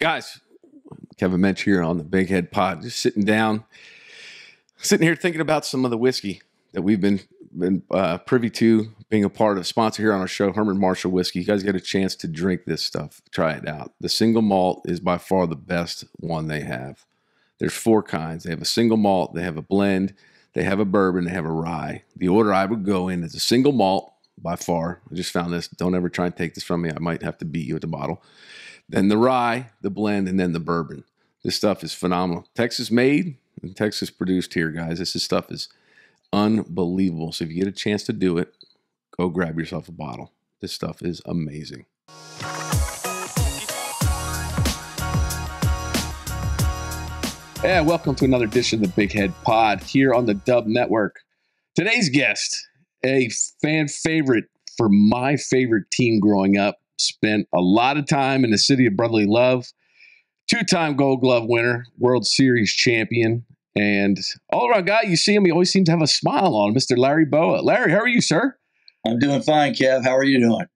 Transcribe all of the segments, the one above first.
Guys, Kevin Mench here on the Big Head Pod, just sitting down, sitting here thinking about some of the whiskey that we've been been uh, privy to, being a part of sponsor here on our show, Herman Marshall Whiskey. You guys get a chance to drink this stuff. Try it out. The single malt is by far the best one they have. There's four kinds. They have a single malt, they have a blend, they have a bourbon, they have a rye. The order I would go in is a single malt by far. I just found this. Don't ever try and take this from me. I might have to beat you at the bottle. Then the rye, the blend, and then the bourbon. This stuff is phenomenal. Texas made and Texas produced here, guys. This stuff is unbelievable. So if you get a chance to do it, go grab yourself a bottle. This stuff is amazing. Yeah, welcome to another edition of the Big Head Pod here on the Dub Network. Today's guest, a fan favorite for my favorite team growing up, spent a lot of time in the city of brotherly love, two time gold glove winner, World Series champion, and all around guy. You see him, he always seems to have a smile on Mr. Larry Bowa. Larry, how are you, sir? I'm doing fine, Kev. How are you doing?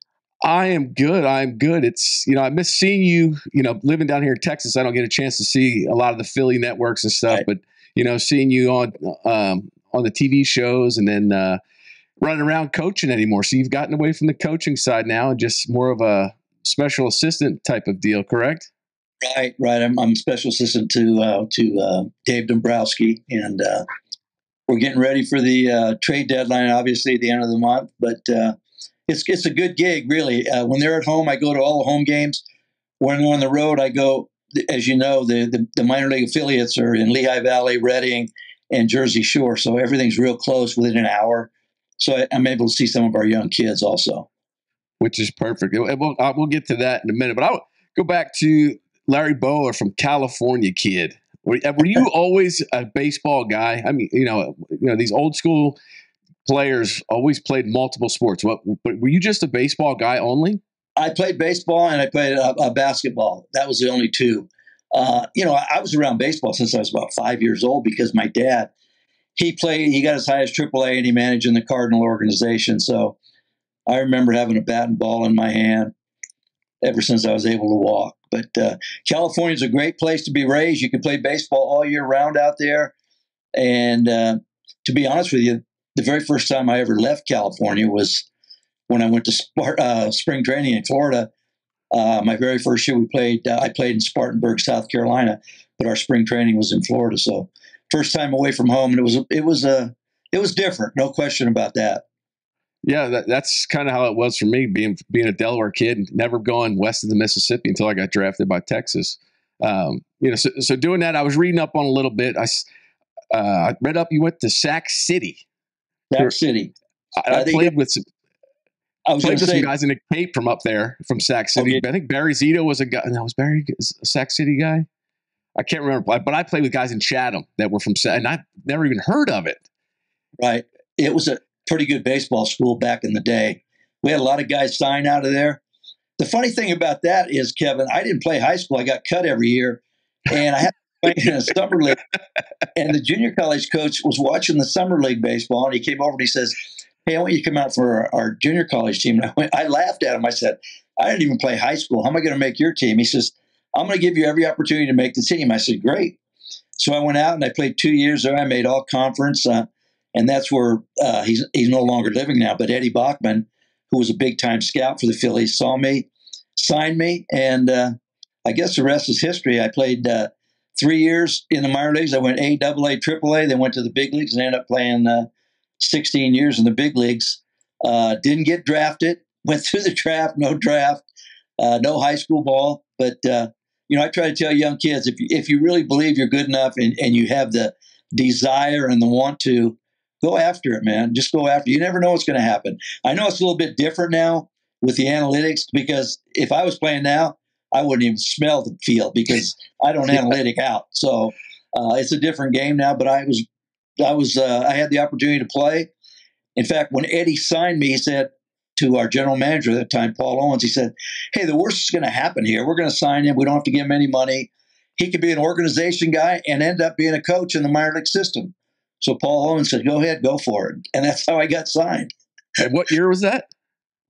I am good. I'm good. It's you know I miss seeing you. You know, living down here in Texas, I don't get a chance to see a lot of the Philly networks and stuff. Right. But you know, seeing you on um, on the TV shows and then uh, running around coaching anymore. So you've gotten away from the coaching side now and just more of a special assistant type of deal, correct? Right, right. I'm, I'm special assistant to uh, to uh, Dave Dombrowski, and uh, we're getting ready for the uh, trade deadline. Obviously, at the end of the month, but uh, it's it's a good gig, really. Uh, when they're at home, I go to all the home games. When they're on the road, I go. As you know, the, the, the minor league affiliates are in Lehigh Valley, Reading, and Jersey Shore, so everything's real close within an hour. So I, I'm able to see some of our young kids also, which is perfect. And We'll, we'll get to that in a minute, but I'll go back to Larry Bowa from California kid. Were, were you always a baseball guy? I mean, you know, you know these old school players always played multiple sports. What, but were you just a baseball guy only? I played baseball and I played uh, uh, basketball. That was the only two. Uh, you know, I, I was around baseball since I was about five years old because my dad, he played, he got as high as AAA and he managed in the Cardinal organization. So I remember having a bat and ball in my hand ever since I was able to walk. But uh, California is a great place to be raised. You can play baseball all year round out there. And uh, to be honest with you, the very first time I ever left California was when I went to Spart- uh, spring training in Florida. Uh, my very first year, we played. Uh, I played in Spartanburg, South Carolina, but our spring training was in Florida. So first time away from home, and it was it was a uh, it was different, no question about that. Yeah, that, that's kind of how it was for me, being being a Delaware kid, and never going west of the Mississippi until I got drafted by Texas. Um, you know, so, so, doing that, I was reading up on a little bit. I, uh, I read up you went to Sac City. Sac City. I, I played with some. I was played with say, some guys in a cape from up there from Sac City. Okay. I think Barry Zito was a guy. No, was Barry a Sac City guy? I can't remember, but I played with guys in Chatham that were from, and I never even heard of it. Right. It was a pretty good baseball school back in the day. We had a lot of guys sign out of there. The funny thing about that is, Kevin, I didn't play high school. I got cut every year, and I had to play in a summer league. And the junior college coach was watching the summer league baseball, and he came over and he says, "Hey, I want you to come out for our, our junior college team." And I, went, I laughed at him. I said, "I didn't even play high school. How am I going to make your team?" He says, "I'm going to give you every opportunity to make the team." I said, "Great." So I went out and I played two years there. I made all conference. Uh, and that's where uh, he's he's no longer living now. But Eddie Bockman, who was a big time scout for the Phillies, saw me, signed me, and uh, I guess the rest is history. I played uh, three years in the minor leagues. I went A, Double A, Triple A, then went to the big leagues and ended up playing uh, 16 years in the big leagues. Uh, didn't get drafted. Went through the draft, no draft, no high school ball. But you know, I try to tell young kids if you, if you really believe you're good enough and, and you have the desire and the want to, go after it, man. Just go after. It. You never know what's going to happen. I know it's a little bit different now with the analytics because if I was playing now, I wouldn't even smell the field because I don't analytic out. So uh, it's a different game now. But I was, I was, uh, I had the opportunity to play. In fact, when Eddie signed me, he said to our general manager at the time, Paul Owens, he said, "Hey, the worst is going to happen here. We're going to sign him. We don't have to give him any money. He could be an organization guy and end up being a coach in the minor league system." So Paul Owens said, "Go ahead, go for it," and that's how I got signed. And what year was that?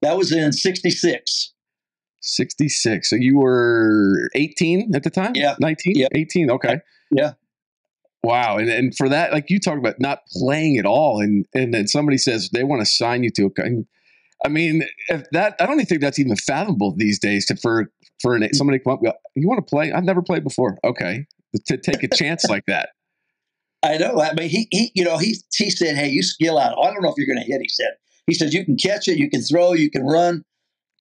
That was in '66. 66. So you were 18 at the time? Yeah. 19? Yeah. 18. Okay. Yeah. Wow. And and for that, like you talk about not playing at all, and and then somebody says they want to sign you to a. I mean, that I don't even think that's even fathomable these days to for for an, somebody to come up. go, You want to play? I've never played before. Okay, to take a chance like that. I know. I mean, he, he, you know, he, he said, "Hey, you skill out. I don't know if you're going to hit." He said, "He says you can catch it, you can throw, you can run."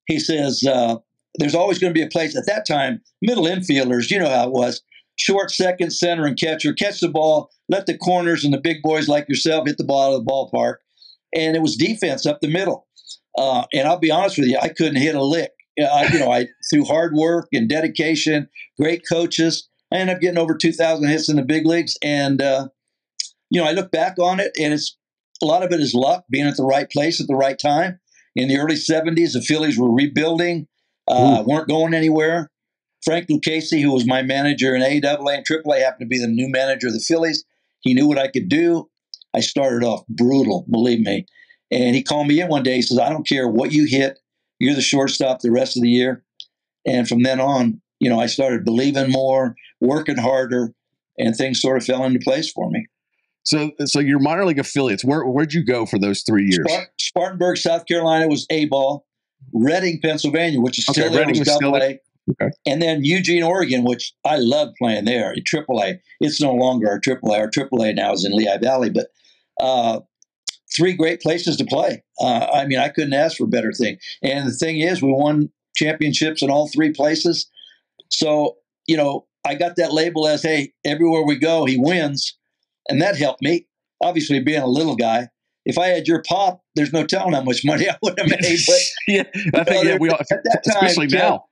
He says, uh, "There's always going to be a place at that time. Middle infielders, you know how it was: short, second, center, and catcher. Catch the ball, let the corners and the big boys like yourself hit the ball out of the ballpark, and it was defense up the middle. Uh, and I'll be honest with you, I couldn't hit a lick. I, you know, I through hard work and dedication, great coaches." I ended up getting over 2,000 hits in the big leagues. And, uh, you know, I look back on it and it's a lot of it is luck, being at the right place at the right time. In the early 70s, the Phillies were rebuilding, uh, weren't going anywhere. Frank Lucchesi, who was my manager in AAA and AAA, happened to be the new manager of the Phillies. He knew what I could do. I started off brutal, believe me. And he called me in one day. He says, I don't care what you hit, you're the shortstop the rest of the year. And from then on, you know, I started believing more, working harder, and things sort of fell into place for me. So, so your minor league affiliates, where where'd you go for those three years? Spart- Spartanburg, South Carolina was A ball. Reading, Pennsylvania, which is Okay, still Reading was was still double. A. Okay. And then Eugene, Oregon, which I love playing there, Triple A. It's no longer our Triple A. Our Triple A now is in Lehigh Valley, but uh, three great places to play. Uh, I mean, I couldn't ask for a better thing. And the thing is, we won championships in all three places. So, you know, I got that label as, hey, everywhere we go, he wins. And that helped me. Obviously, being a little guy, if I had your pop, there's no telling how much money I would have made. But yeah, I think yeah, we all, at that time, especially now.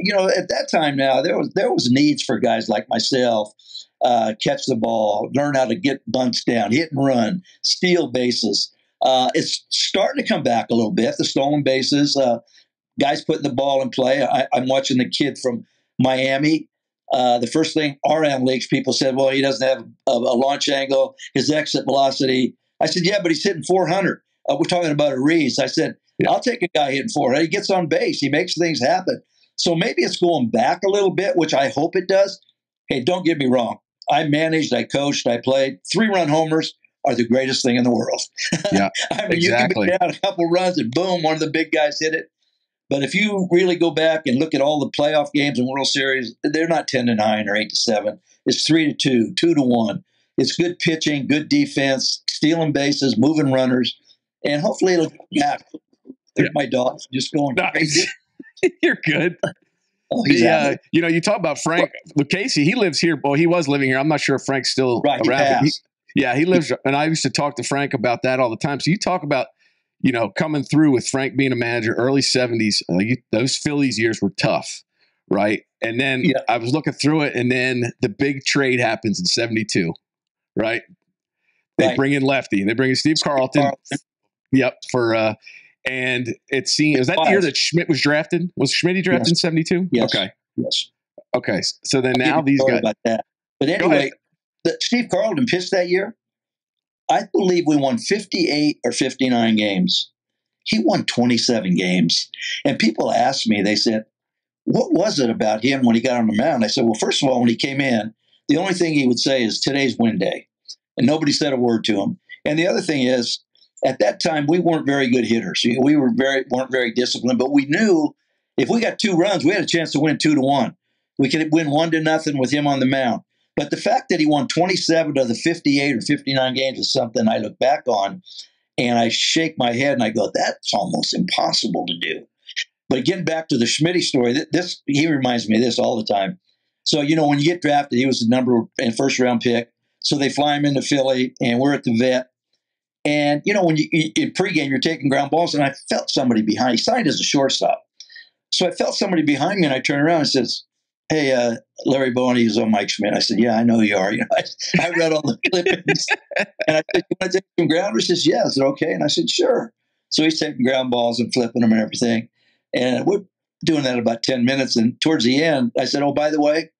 you know, at that time now, there was there was needs for guys like myself. Uh, catch the ball, learn how to get bunts down, hit and run, steal bases. Uh, it's starting to come back a little bit. The stolen bases, uh, guys putting the ball in play. I, I'm watching the kid from Miami. Uh, the first thing our analytics people said, well, he doesn't have a, a launch angle, his exit velocity. I said, yeah, but he's hitting 400. Uh, we're talking about Arraez. I said, Yeah. I'll take a guy hitting 400. He gets on base. He makes things happen. So maybe it's going back a little bit, which I hope it does. Hey, don't get me wrong. I managed, I coached, I played. Three run homers are the greatest thing in the world. Yeah, I mean, exactly. you can be down a couple runs and boom, one of the big guys hit it. But if you really go back and look at all the playoff games and World Series, they're not ten to nine or eight to seven. It's three to two, two to one. It's good pitching, good defense, stealing bases, moving runners, and hopefully it'll come back. There's Yeah. my dogs just going crazy. Nice. You're good. Oh, he's The, uh, you know, you talk about Frank Lucchesi. He lives here. Well, he was living here. I'm not sure if Frank's still Right, around. he- yeah, he lives. And I used to talk to Frank about that all the time. So you talk about, you know, coming through with Frank being a manager, early 70s. Uh, you, those Phillies years were tough, right? And then Yeah. I was looking through it, and then the big trade happens in 72, right? They Right. bring in Lefty. They bring in Steve Carlton. Carlton. Yep. For uh, and it seemed was that the year that Schmidt was drafted? Was Schmidt drafted in seventy two? Yes. Okay. Yes. Okay. So then now give you a these guys. about that. But anyway, the, Steve Carlton pitched that year. I believe we won 58 or 59 games. He won 27 games. And people asked me, they said, what was it about him when he got on the mound? I said, well, first of all, when he came in, the only thing he would say is today's win day. And nobody said a word to him. And the other thing is, at that time, we weren't very good hitters. We were very weren't very disciplined, but we knew if we got two runs, we had a chance to win two to one. We could win one to nothing with him on the mound. But the fact that he won 27 of the 58 or 59 games is something I look back on and I shake my head and I go, that's almost impossible to do. But getting back to the Schmidt story, this he reminds me of this all the time. So, you know, when you get drafted, he was the number and first round pick. So they fly him into Philly and we're at the vet. And, you know, when you in pregame, you're taking ground balls, and I felt somebody behind. He signed as a shortstop. So I felt somebody behind me, and I turned around and says, Hey, uh, Larry Boney is on Mike Schmidt. I said, Yeah, I know you are. You know, I, I read all the clippings. and I said, You want to take some grounders? He says, Yeah. I said, Okay. And I said, Sure. So he's taking ground balls and flipping them and everything. And we're doing that about 10 minutes. And towards the end, I said, Oh, by the way,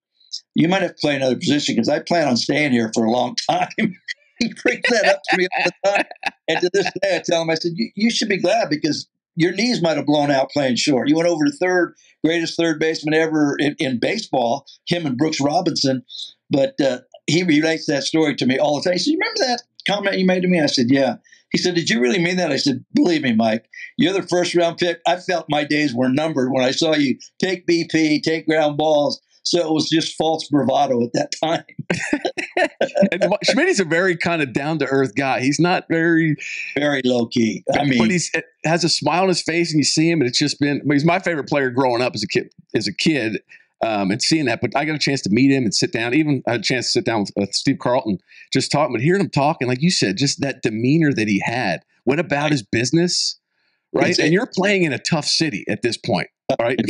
you might have to play another position because I plan on staying here for a long time. he brings that up to me all the time. And to this day, I tell him, I said, you, should be glad because your knees might have blown out playing short. You went over to third, greatest third baseman ever in, in baseball, him and Brooks Robinson. But uh, he relates that story to me all the time. He said, You remember that comment you made to me? I said, Yeah. He said, Did you really mean that? I said, Believe me, Mike, you're the first round pick. I felt my days were numbered when I saw you take BP, take ground balls. So it was just false bravado at that time. and Schmidt's a very kind of down to earth guy. He's not very, very low key. I mean, but he's has a smile on his face, and you see him, and it's just been. he's my favorite player growing up as a kid. As a kid, um, and seeing that. But I got a chance to meet him and sit down. Even I had a chance to sit down with, with Steve Carlton, just talking. But hearing him talking, like you said, just that demeanor that he had, What about his business, right? and you're playing in a tough city at this point, right?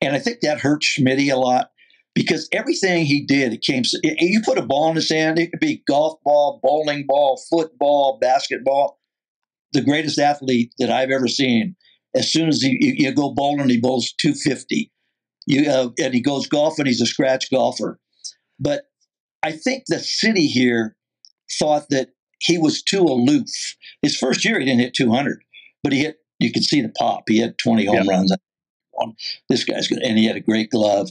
And I think that hurt Schmidt a lot because everything he did, it came. You put a ball in his hand, it could be golf ball, bowling ball, football, basketball. The greatest athlete that I've ever seen. As soon as you, you go bowling, he bowls 250. You, uh, and he goes golfing. He's a scratch golfer. But I think the city here thought that he was too aloof. His first year, he didn't hit 200, but he hit. You could see the pop. He had 20 home yep. runs. This guy's good, and he had a great glove.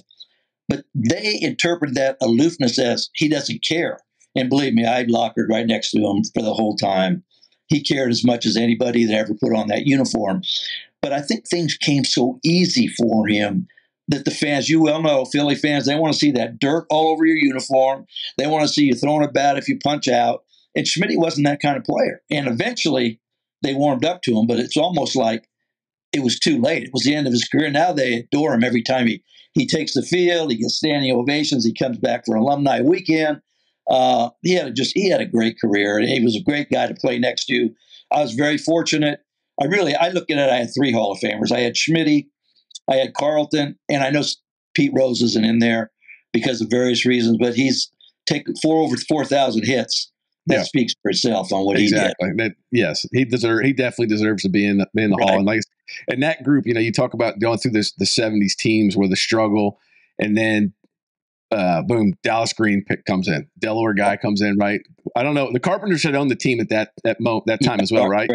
But they interpreted that aloofness as he doesn't care. And believe me, I lockered right next to him for the whole time. He cared as much as anybody that ever put on that uniform. But I think things came so easy for him that the fans, you well know, Philly fans, they want to see that dirt all over your uniform. They want to see you throwing a bat if you punch out. And Schmidt wasn't that kind of player. And eventually they warmed up to him, but it's almost like it was too late. It was the end of his career. Now they adore him every time he, he takes the field. He gets standing ovations. He comes back for alumni weekend. Uh, he had a, just he had a great career. He was a great guy to play next to. I was very fortunate. I really I look at it. I had three Hall of Famers. I had Schmidt, I had Carlton, and I know Pete Rose isn't in there because of various reasons, but he's taken four over four thousand hits. That yeah. speaks for itself on what exactly. he did. That, yes, he deserve he definitely deserves to be in the, in the right. hall. And like and that group, you know, you talk about going through this the '70s teams where the struggle, and then uh, boom, Dallas Green pick comes in, Delaware guy comes in, right? I don't know. The Carpenters had owned the team at that that mo that time yeah, as well, right?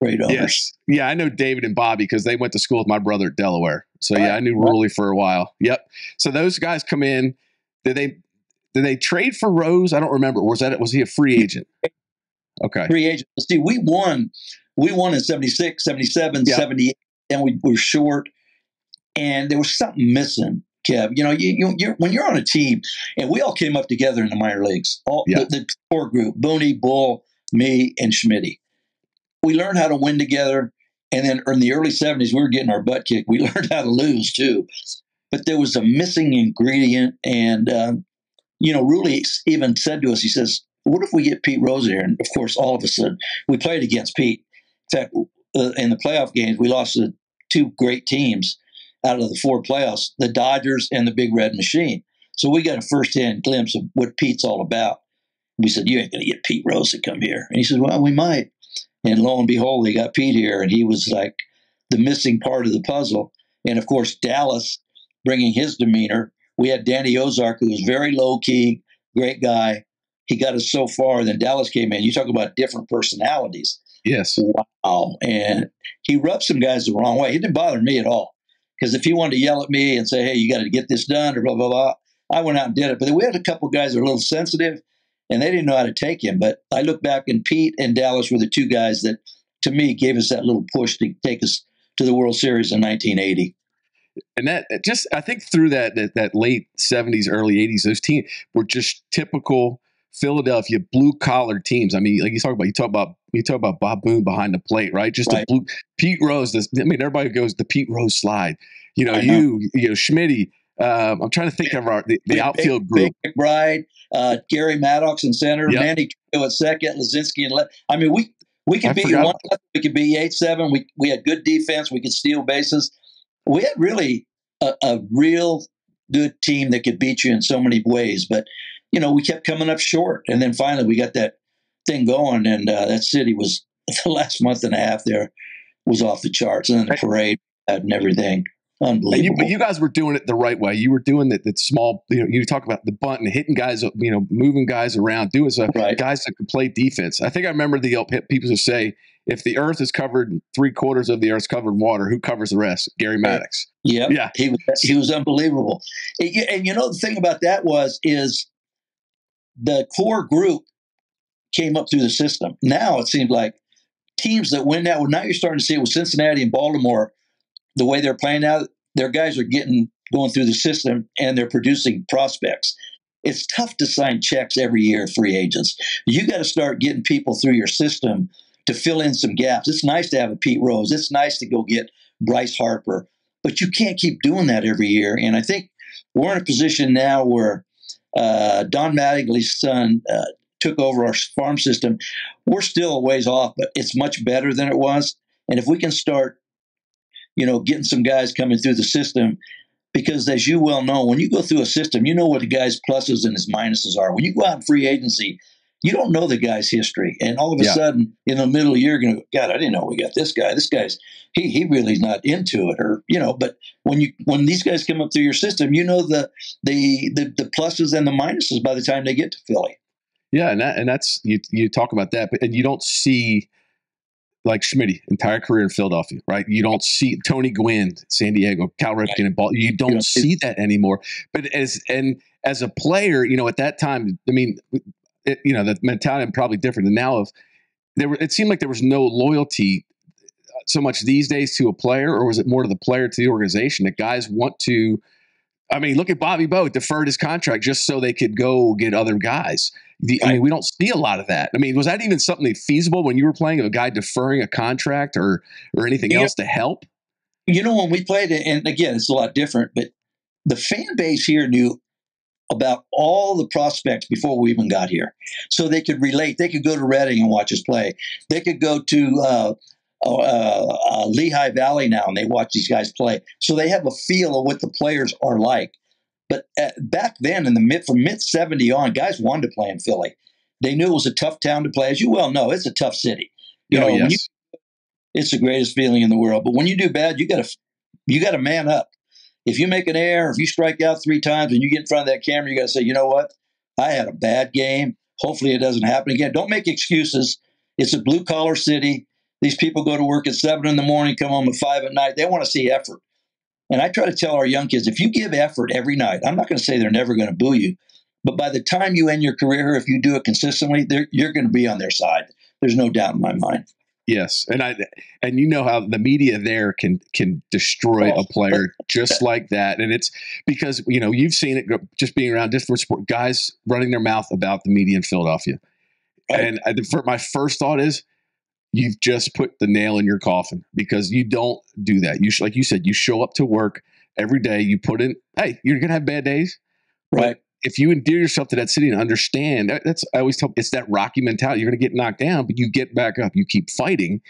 great owners. Yes. Yeah, I know David and Bobby because they went to school with my brother at Delaware. So yeah, I knew Ruly for a while. Yep. So those guys come in. Did they did they trade for Rose? I don't remember. Was that was he a free agent? Okay. Free agent. See, we won. We won in 76, 77, yep. 78, and we were short. And there was something missing, Kev. You know, you, you when you're on a team, and we all came up together in the minor leagues. All yep. the, the core group: Booney, Bull, me, and Schmidt we learned how to win together. And then in the early 70s, we were getting our butt kicked. We learned how to lose too. But there was a missing ingredient. And, um, you know, Ruly even said to us, he says, What if we get Pete Rose here? And of course, all of us said, We played against Pete. In fact, uh, in the playoff games, we lost to two great teams out of the four playoffs the Dodgers and the Big Red Machine. So we got a first hand glimpse of what Pete's all about. We said, You ain't going to get Pete Rose to come here. And he said, Well, we might. And lo and behold, they got Pete here, and he was like the missing part of the puzzle. And of course, Dallas bringing his demeanor. We had Danny Ozark, who was very low key, great guy. He got us so far. Then Dallas came in. You talk about different personalities. Yes. Wow. And he rubbed some guys the wrong way. He didn't bother me at all. Because if he wanted to yell at me and say, hey, you got to get this done or blah, blah, blah, I went out and did it. But we had a couple guys that were a little sensitive and they didn't know how to take him. But I look back, and Pete and Dallas were the two guys that, to me, gave us that little push to take us to the World Series in 1980. And that just, I think, through that that, that late 70s, early 80s, those teams were just typical Philadelphia blue collar teams. I mean, like you talk about, you talk about, you talk about Bob Boone behind the plate, right? Just right. a blue Pete Rose. This, I mean, everybody goes the Pete Rose slide. You know, you, you know, Schmitty, um, I'm trying to think of our the, the outfield group. Bake McBride, uh, Gary Maddox in center, yep. Manny at second, Luzinski and left. I mean, we we could be one. We could be eight seven. We we had good defense. We could steal bases. We had really a, a real good team that could beat you in so many ways. But you know, we kept coming up short, and then finally we got that thing going, and uh, that city was the last month and a half there was off the charts, and then the parade and everything. Unbelievable. You, but you guys were doing it the right way. You were doing that. That small. You know, you talk about the bunt and hitting guys. You know, moving guys around, doing so. Right. Guys that could play defense. I think I remember the people who say if the Earth is covered, three quarters of the Earth's covered in water, who covers the rest? Gary Maddox. Yep. Yeah, he was he was unbelievable. And, you know the thing about that was is the core group came up through the system. Now it seems like teams that win that. Well, now you're starting to see it with Cincinnati and Baltimore. The way they're playing now, their guys are getting going through the system and they're producing prospects. It's tough to sign checks every year, free agents. You got to start getting people through your system to fill in some gaps. It's nice to have a Pete Rose. It's nice to go get Bryce Harper, but you can't keep doing that every year. And I think we're in a position now where uh, Don Mattingly's son uh, took over our farm system. We're still a ways off, but it's much better than it was. And if we can start, you know, getting some guys coming through the system, because as you well know, when you go through a system, you know what the guy's pluses and his minuses are. When you go out in free agency, you don't know the guy's history, and all of a yeah. sudden, in the middle you're going to God, I didn't know we got this guy. This guy's he he really is not into it, or you know. But when you when these guys come up through your system, you know the the the, the pluses and the minuses by the time they get to Philly. Yeah, and that, and that's you you talk about that, but and you don't see like Schmidt, entire career in Philadelphia, right? You don't see Tony Gwynn, San Diego, Cal Ripken, and Ball. You don't, you don't see that anymore. But as and as a player, you know, at that time, I mean, it, you know, the mentality probably different than now. Of there, were, it seemed like there was no loyalty uh, so much these days to a player, or was it more to the player to the organization that guys want to? I mean, look at Bobby Bowe deferred his contract just so they could go get other guys. The, I mean, we don't see a lot of that. I mean, was that even something feasible when you were playing? A guy deferring a contract or or anything else to help? You know, when we played it, and again, it's a lot different, but the fan base here knew about all the prospects before we even got here, so they could relate. They could go to Reading and watch us play. They could go to uh, uh, uh, Lehigh Valley now and they watch these guys play, so they have a feel of what the players are like. But at, back then, in the mid from mid '70 on, guys wanted to play in Philly. They knew it was a tough town to play, as you well know. It's a tough city. You oh, know, yes. you, it's the greatest feeling in the world. But when you do bad, you got to you got to man up. If you make an error, if you strike out three times and you get in front of that camera, you got to say, you know what? I had a bad game. Hopefully, it doesn't happen again. Don't make excuses. It's a blue collar city. These people go to work at seven in the morning, come home at five at night. They want to see effort. And I try to tell our young kids if you give effort every night, I'm not going to say they're never going to boo you, but by the time you end your career, if you do it consistently, you're going to be on their side. There's no doubt in my mind. Yes, and I and you know how the media there can can destroy oh. a player just like that, and it's because you know you've seen it just being around different sport guys running their mouth about the media in Philadelphia, right. and I, my first thought is you've just put the nail in your coffin because you don't do that. You sh- like you said, you show up to work every day. You put in, hey, you're gonna have bad days, right? If you endear yourself to that city and understand, that's I always tell it's that Rocky mentality. You're gonna get knocked down, but you get back up. You keep fighting,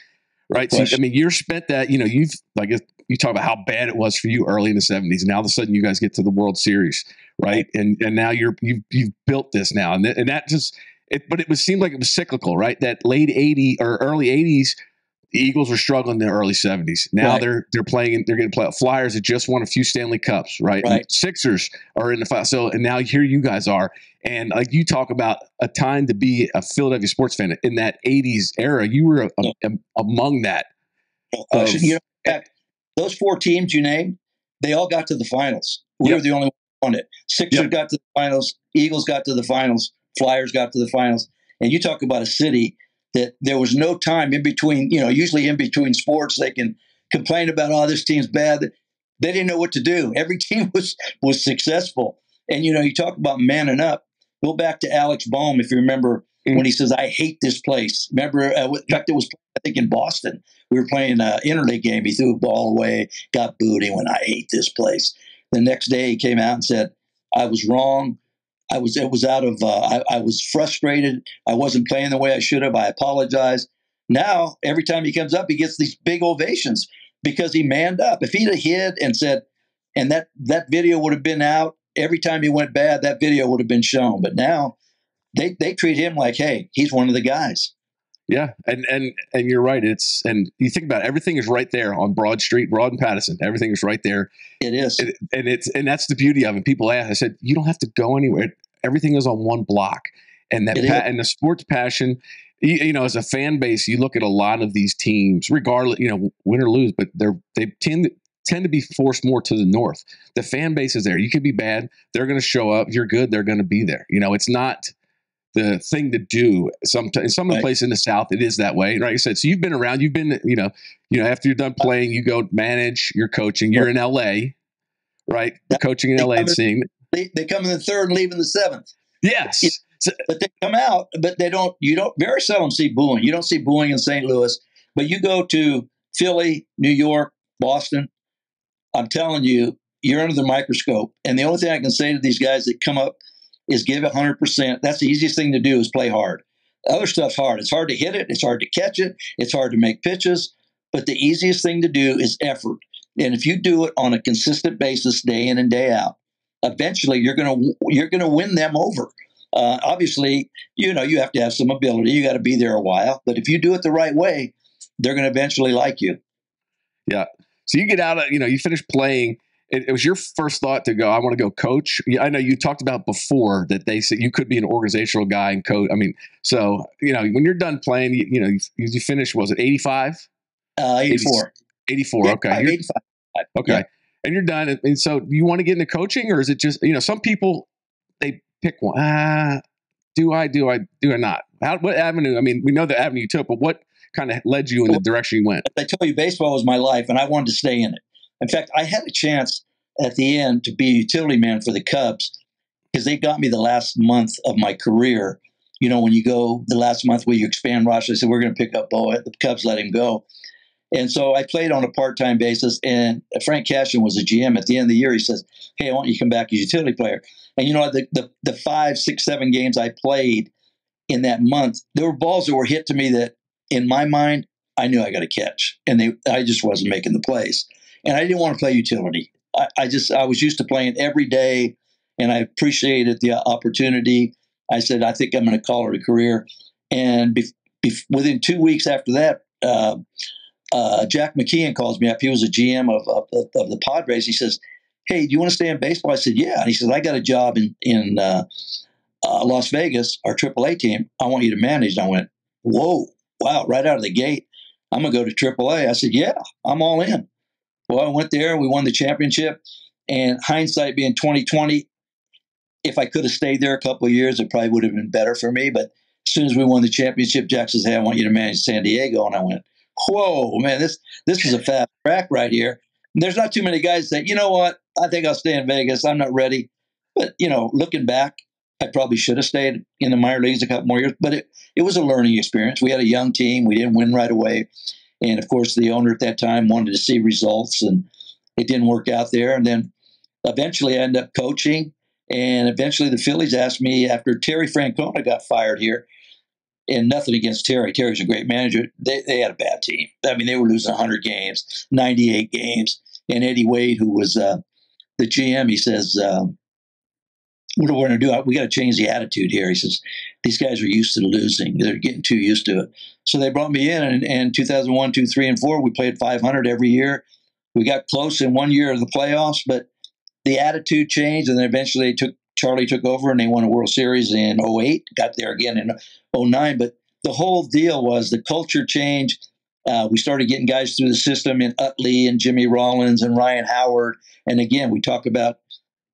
right? So, I mean, you're spent that. You know, you've like you talk about how bad it was for you early in the '70s, and now all of a sudden you guys get to the World Series, right? And and now you're you've you've built this now, and th- and that just it, but it was seemed like it was cyclical, right? That late 80 or early 80s, the Eagles were struggling in the early 70s. Now right. they're they're playing. They're going to play Flyers that just won a few Stanley Cups, right? right. Sixers are in the final. So and now here you guys are, and like you talk about a time to be a Philadelphia sports fan in that 80s era. You were a, a, among that. of, you know, those four teams you named, they all got to the finals. We yep. were the only one on it. Sixers yep. got to the finals. Eagles got to the finals. Flyers got to the finals. And you talk about a city that there was no time in between, you know, usually in between sports, they can complain about, oh, this team's bad. They didn't know what to do. Every team was was successful. And, you know, you talk about manning up. Go back to Alec Bohm, if you remember mm-hmm. when he says, I hate this place. Remember, uh, in fact, it was, I think, in Boston. We were playing an interleague game. He threw a ball away, got booed. He went, I hate this place. The next day, he came out and said, I was wrong. I was it was out of uh, I, I was frustrated. I wasn't playing the way I should have. I apologize. Now every time he comes up, he gets these big ovations because he manned up. If he'd have hid and said, and that that video would have been out every time he went bad, that video would have been shown. But now they they treat him like, hey, he's one of the guys. Yeah, and and and you're right. It's and you think about it, everything is right there on Broad Street, Broad and Pattison. Everything is right there. It is, and, and it's and that's the beauty of it. People ask, I said, you don't have to go anywhere. Everything is on one block, and that pa- and the sports passion you, you, know, as a fan base, you look at a lot of these teams, regardless, you know, win or lose, but they're they tend tend to be forced more to the north. The fan base is there. You could be bad, they're going to show up. You're good, they're going to be there. You know, it's not the thing to do. Some in some of the right. places in the South, it is that way. Like I said, so you've been around. You've been, you know, you know, after you're done uh-huh. playing, you go manage. You're coaching. You're in L.A. Right, coaching in L.A. and seeing. They, they come in the third and leave in the seventh. Yes. So, but they come out, but they don't. You don't very seldom see booing. You don't see booing in St. Louis, but you go to Philly, New York, Boston. I'm telling you, you're under the microscope. And the only thing I can say to these guys that come up is give 100%. That's the easiest thing to do is play hard. The Other stuff's hard. It's hard to hit it. It's hard to catch it. It's hard to make pitches. But the easiest thing to do is effort. And if you do it on a consistent basis, day in and day out, eventually you're gonna you're gonna win them over. Uh, obviously, you know you have to have some ability. You got to be there a while. But if you do it the right way, they're going to eventually like you. Yeah. So you get out of you know you finish playing it, it was your first thought to go, I want to go coach. I know you talked about before that they said you could be an organizational guy and coach. I mean, so, you know, when you're done playing, you, you know, you, you finished, was it 85? Uh, 84. 84. Yeah, okay. 85. Okay. Yeah. And you're done. And, and so you want to get into coaching or is it just, you know, some people, they pick one. Ah, do I, do I, do I not? How, what avenue? I mean, we know the avenue you took, but what kind of led you in the direction you went? I told you baseball was my life and I wanted to stay in it. In fact, I had a chance at the end to be a utility man for the Cubs because they got me the last month of my career. You know, when you go the last month where you expand roster, they said, we're going to pick up Bo. The Cubs let him go. And so I played on a part time basis. And Frank Cashen was a GM. At the end of the year, he says, Hey, I want you to come back as a utility player. And you know, the, the, the five, six, seven games I played in that month, there were balls that were hit to me that, in my mind, I knew I got to catch. And they, I just wasn't making the plays and I didn't want to play utility. I, I just I was used to playing every day, and I appreciated the opportunity. I said I think I'm going to call it a career, and be, be, within two weeks after that. Uh, uh, Jack McKeon calls me up. He was a GM of, of, of, the Padres. He says, "Hey, do you want to stay in baseball?" I said, "Yeah." And he says, "I got a job in in uh, uh, Las Vegas, our AAA team. I want you to manage." And I went, "Whoa, wow!" Right out of the gate, I'm gonna go to AAA. I said, "Yeah, I'm all in." Well, I went there, we won the championship, and hindsight being 2020, if I could have stayed there a couple of years, it probably would have been better for me. But as soon as we won the championship, Jack says, "Hey, I want you to manage San Diego," and I went, "Whoa, man, this this is a fast track right here." And there's not too many guys that you know what I think I'll stay in Vegas. I'm not ready, but you know, looking back, I probably should have stayed in the minor leagues a couple more years. But it it was a learning experience. We had a young team. We didn't win right away. And of course, the owner at that time wanted to see results, and it didn't work out there. And then eventually, I ended up coaching. And eventually, the Phillies asked me after Terry Francona got fired here, and nothing against Terry. Terry's a great manager. They, they had a bad team. I mean, they were losing 100 games, 98 games. And Eddie Wade, who was uh, the GM, he says, um, what are we going to do? We got to change the attitude here. He says, these guys are used to losing. They're getting too used to it. So they brought me in, and in 2001, 2, 3, and 4, we played 500 every year. We got close in one year of the playoffs, but the attitude changed, and then eventually they took Charlie took over, and they won a World Series in 08, got there again in 09. But the whole deal was the culture changed. Uh, we started getting guys through the system in Utley and Jimmy Rollins and Ryan Howard. And again, we talk about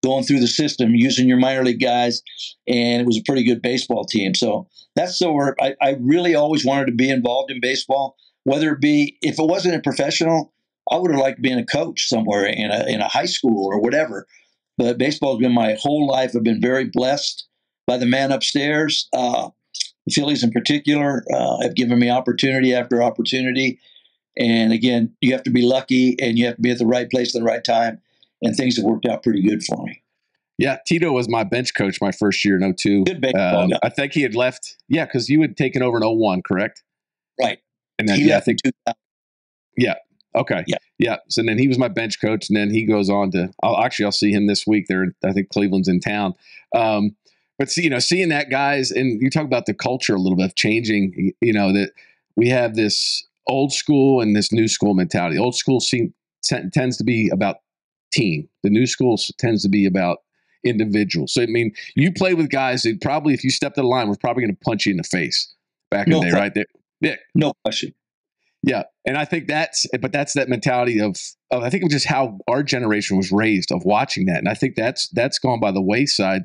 going through the system, using your minor league guys, and it was a pretty good baseball team. So that's so where I, I really always wanted to be involved in baseball, whether it be if it wasn't a professional, I would have liked being a coach somewhere in a in a high school or whatever. But baseball has been my whole life. I've been very blessed by the man upstairs. Uh, the Phillies, in particular, uh, have given me opportunity after opportunity. And again, you have to be lucky and you have to be at the right place at the right time and things have worked out pretty good for me. Yeah, Tito was my bench coach my first year in 02. Good baseball um, I think he had left. Yeah, because you had taken over in 01, correct? Right. And then, he yeah, I think. Yeah. Okay. Yeah. Yeah. So then he was my bench coach, and then he goes on to. I'll actually I'll see him this week. There, I think Cleveland's in town. Um, but see, you know, seeing that guys, and you talk about the culture a little bit of changing. You know that we have this old school and this new school mentality. Old school seem, t- tends to be about team. The new school tends to be about individuals. So I mean, you play with guys that probably, if you stepped to the line, was probably going to punch you in the face. back no in the day, right there. Yeah, no question. Yeah, and I think that's, but that's that mentality of, of I think of just how our generation was raised of watching that, and I think that's that's gone by the wayside.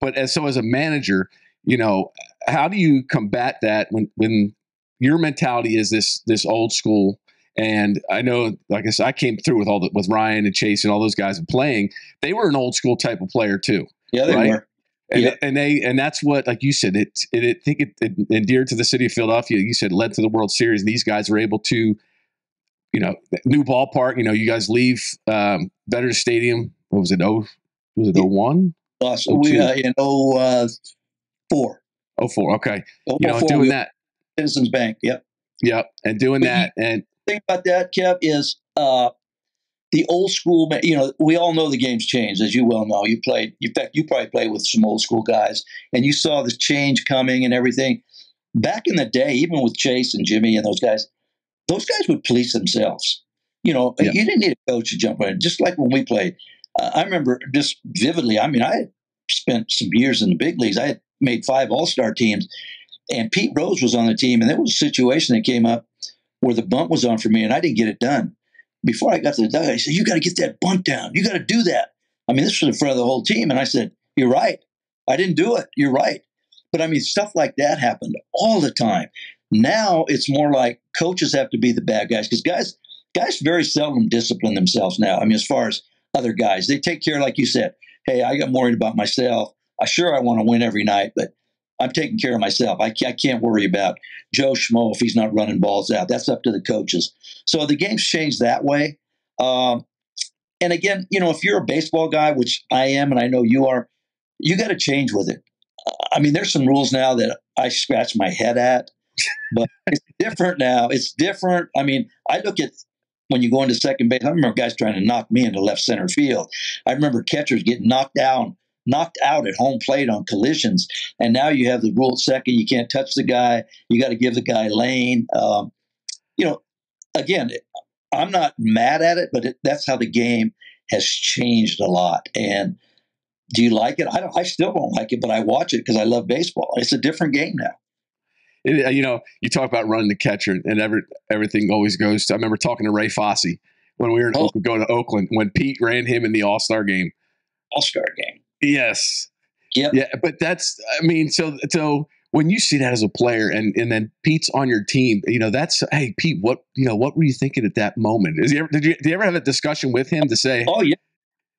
But as so as a manager, you know, how do you combat that when when your mentality is this this old school? And I know, like I said, I came through with all the with Ryan and Chase and all those guys and playing. They were an old school type of player too. Yeah, they right? were. And, yep. and they and that's what like you said it it, it think it, it, endeared to the city of Philadelphia. You said led to the World Series. And these guys were able to, you know, new ballpark. You know, you guys leave um, Veterans Stadium. What was it? Oh, was it? Oh one. Lost. We uh, in oh uh, four. Oh four. Okay. Oh, you know, doing that. Citizens Bank. Yep. Yep. And doing that and thing about that, Kev, is uh, the old school, you know, we all know the game's changed, as you well know. You played, in fact, you probably played with some old school guys, and you saw the change coming and everything. Back in the day, even with Chase and Jimmy and those guys, those guys would police themselves. You know, yeah. you didn't need a coach to jump in, just like when we played. Uh, I remember just vividly, I mean, I spent some years in the big leagues. I had made five all star teams, and Pete Rose was on the team, and there was a situation that came up where the bunt was on for me, and I didn't get it done before I got to the dugout, he said, You got to get that bunt down. You got to do that. I mean, this was in front of the whole team. And I said, You're right. I didn't do it. You're right. But I mean, stuff like that happened all the time. Now it's more like coaches have to be the bad guys because guys, guys very seldom discipline themselves now. I mean, as far as other guys, they take care, like you said. Hey, I got worried about myself. I sure I want to win every night, but I'm taking care of myself. I, I can't worry about Joe Schmo if he's not running balls out. That's up to the coaches. So the game's changed that way. Um, and again, you know, if you're a baseball guy, which I am, and I know you are, you got to change with it. I mean, there's some rules now that I scratch my head at, but it's different now. It's different. I mean, I look at when you go into second base. I remember guys trying to knock me into left center field. I remember catchers getting knocked down knocked out at home plate on collisions. And now you have the rule at second. You can't touch the guy. You got to give the guy lane. Um, you know, again, I'm not mad at it, but it, that's how the game has changed a lot. And do you like it? I don't. I still don't like it, but I watch it because I love baseball. It's a different game now. It, uh, you know, you talk about running the catcher, and every, everything always goes. To, I remember talking to Ray Fosse when we were in oh. Oakland, going to Oakland when Pete ran him in the All Star game. All Star game. Yes. Yeah. Yeah. But that's, I mean, so, so when you see that as a player and, and then Pete's on your team, you know, that's, hey, Pete, what, you know, what were you thinking at that moment? Is he ever, did you, did you ever have a discussion with him to say, oh, yeah.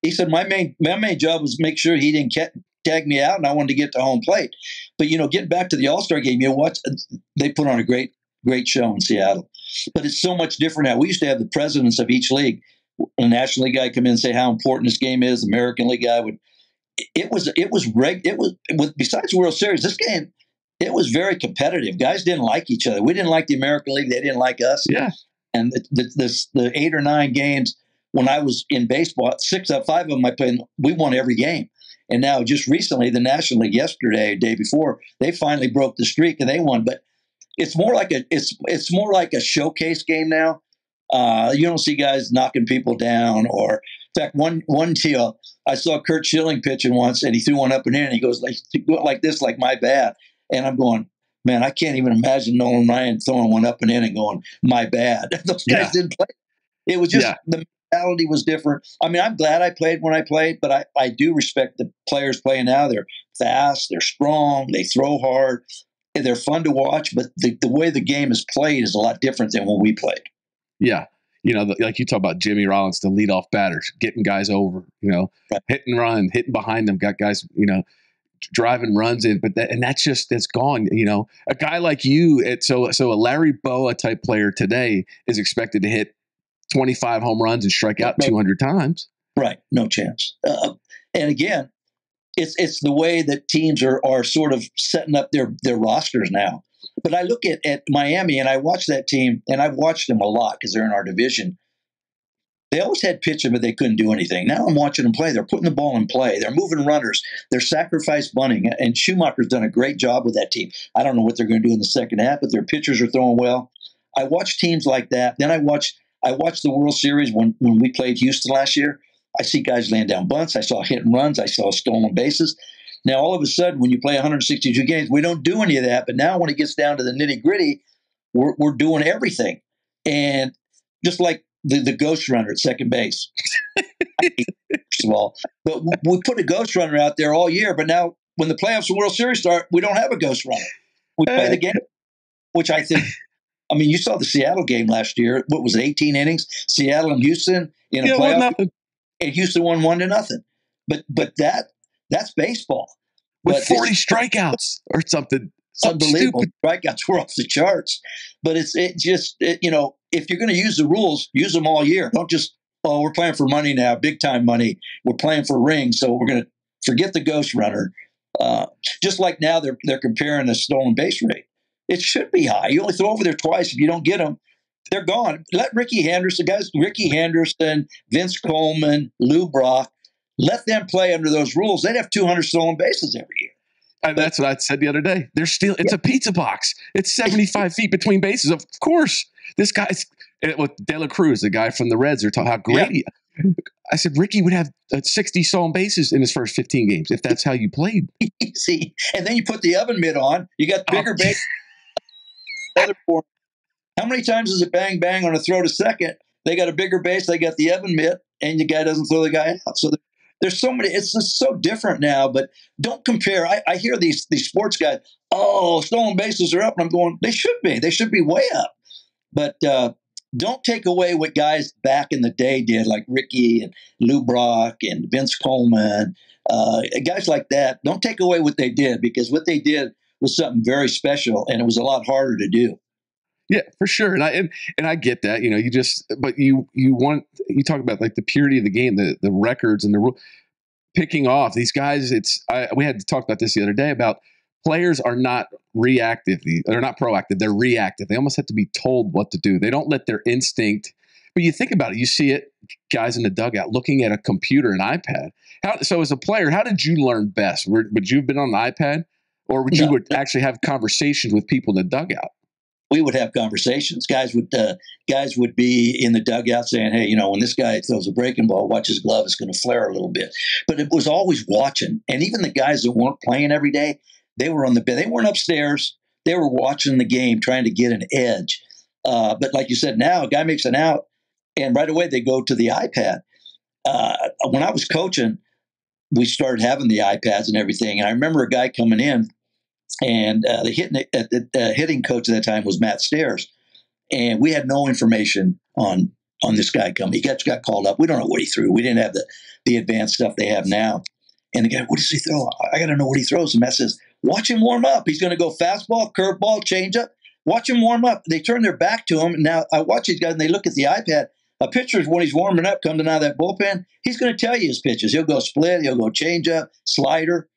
He said, my main, my main job was make sure he didn't get, tag me out and I wanted to get to home plate. But, you know, getting back to the All Star game, you know what? They put on a great, great show in Seattle. But it's so much different now. We used to have the presidents of each league. A National League guy come in and say how important this game is. American League guy would it was it was reg it was with besides World Series this game it was very competitive. Guys didn't like each other. We didn't like the American League. They didn't like us. Yeah. And the the, the, the eight or nine games when I was in baseball, six out of five of them I played. We won every game. And now just recently, the National League yesterday, day before, they finally broke the streak and they won. But it's more like a it's it's more like a showcase game now. Uh, you don't see guys knocking people down or in fact, one one deal I saw Curt Schilling pitching once, and he threw one up and in. And he goes like like this, like my bad. And I'm going, man, I can't even imagine Nolan Ryan throwing one up and in and going, my bad. Those guys yeah. didn't play. It was just yeah. the mentality was different. I mean, I'm glad I played when I played, but I, I do respect the players playing now. They're fast, they're strong, they throw hard, they're fun to watch. But the, the way the game is played is a lot different than when we played. Yeah, you know, the, like you talk about Jimmy Rollins, the leadoff batters, getting guys over, you know, right. hit and run, hitting behind them, got guys, you know, driving runs in, but that, and that's just that's gone. You know, a guy like you, it, so so a Larry Bowa type player today is expected to hit 25 home runs and strike out 200 times. Right, no chance. Uh, and again, it's it's the way that teams are are sort of setting up their their rosters now. But I look at, at Miami and I watch that team, and I've watched them a lot because they're in our division. They always had pitching, but they couldn't do anything. Now I'm watching them play. They're putting the ball in play. They're moving runners. They're sacrifice bunting. And Schumaker's done a great job with that team. I don't know what they're going to do in the second half, but their pitchers are throwing well. I watch teams like that. Then I watch I watched the World Series when, when we played Houston last year. I see guys laying down bunts. I saw hit and runs. I saw stolen bases. Now, all of a sudden, when you play 162 games, we don't do any of that. But now, when it gets down to the nitty gritty, we're, we're doing everything. And just like the, the ghost runner at second base, first of all, but we put a ghost runner out there all year. But now, when the playoffs and World Series start, we don't have a ghost runner. We play the game, which I think. I mean, you saw the Seattle game last year. What was it, 18 innings? Seattle and Houston in a yeah, playoff, and Houston won one to nothing. But but that that's baseball. With but 40 strikeouts or something. Unbelievable. Stupid. Strikeouts were off the charts. But it's it just, it, you know, if you're going to use the rules, use them all year. Don't just, oh, we're playing for money now, big time money. We're playing for rings. So we're going to forget the ghost runner. Uh, just like now they're, they're comparing the stolen base rate. It should be high. You only throw over there twice. If you don't get them, they're gone. Let Rickey Henderson, guys, Rickey Henderson, Vince Coleman, Lou Brock, let them play under those rules. They'd have 200 stolen bases every year. And that's what I said the other day. They're still, it's yeah. a pizza box. It's 75 feet between bases. Of course, this guy's with De La Cruz, the guy from the Reds, are talking how great yeah. he, I said Rickey would have uh, 60 stolen bases in his first 15 games if that's how you played. See, and then you put the oven mitt on, you got bigger oh. base. How many times is it bang bang on a throw to second? They got a bigger base, they got the oven mitt, and the guy doesn't throw the guy out. So there's so many. It's just so different now. But don't compare. I, I hear these these sports guys. Oh, stolen bases are up, and I'm going. They should be. They should be way up. But uh, don't take away what guys back in the day did, like Rickey and Lou Brock and Vince Coleman, uh, guys like that. Don't take away what they did because what they did was something very special, and it was a lot harder to do. Yeah, for sure, and I and, and I get that. You know, you just but you you want you talk about like the purity of the game, the the records and the rule picking off these guys. It's I, we had to talk about this the other day about players are not reactive. They're not proactive. They're reactive. They almost have to be told what to do. They don't let their instinct. But you think about it. You see it, guys in the dugout looking at a computer, an iPad. How, so, as a player, how did you learn best? Would you have been on the iPad, or would you would actually have conversations with people in the dugout? We would have conversations. Guys would uh, guys would be in the dugout saying, "Hey, you know, when this guy throws a breaking ball, watch his glove; it's going to flare a little bit." But it was always watching, and even the guys that weren't playing every day, they were on the bed. They weren't upstairs. They were watching the game, trying to get an edge. Uh, but like you said, now a guy makes an out, and right away they go to the iPad. Uh, when I was coaching, we started having the iPads and everything, and I remember a guy coming in and uh, the hitting uh, the hitting coach at that time was Matt Stairs, and we had no information on on this guy coming. He got got called up. We don't know what he threw. We didn't have the the advanced stuff they have now. And the guy, what does he throw? I got to know what he throws. And Matt says, watch him warm up. He's going to go fastball, curveball, changeup. Watch him warm up. They turn their back to him. Now I watch these guys and they look at the iPad. A pitcher is when he's warming up, coming out of that bullpen. He's going to tell you his pitches. He'll go split. He'll go changeup, slider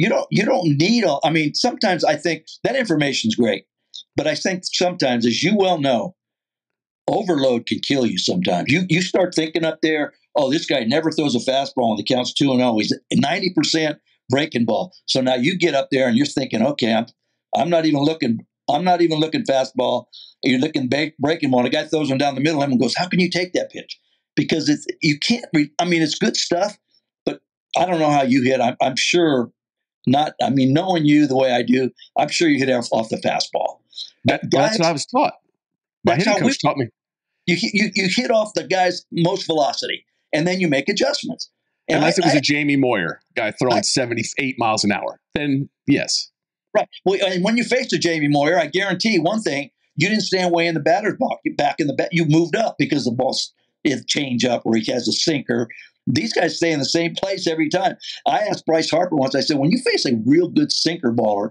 you don't you don't need all i mean sometimes i think that information's great but i think sometimes as you well know overload can kill you sometimes. You you start thinking up there oh this guy never throws a fastball and the count's 2 and 0 he's 90% breaking ball. So now you get up there and you're thinking okay i'm i'm not even looking i'm not even looking fastball. You're looking breaking ball the guy throws one down the middle him and goes how can you take that pitch? Because it's you can't re- i mean it's good stuff but i don't know how you hit. I'm, I'm sure not, I mean, knowing you the way I do, I'm sure you hit off, off the fastball. That, guys, that's what I was taught. My hitting coach we, taught me. You, you, you hit off the guy's most velocity, and then you make adjustments. And Unless I, it was I, a Jamie Moyer guy throwing I, 78 miles an hour, then yes. Right. Well, and when you faced a Jamie Moyer, I guarantee one thing: you didn't stand way in the batter's box. You back in the bat. You moved up because the ball is change up, or he has a sinker, these guys stay in the same place every time. I asked Bryce Harper once, I said, when you face a real good sinker baller,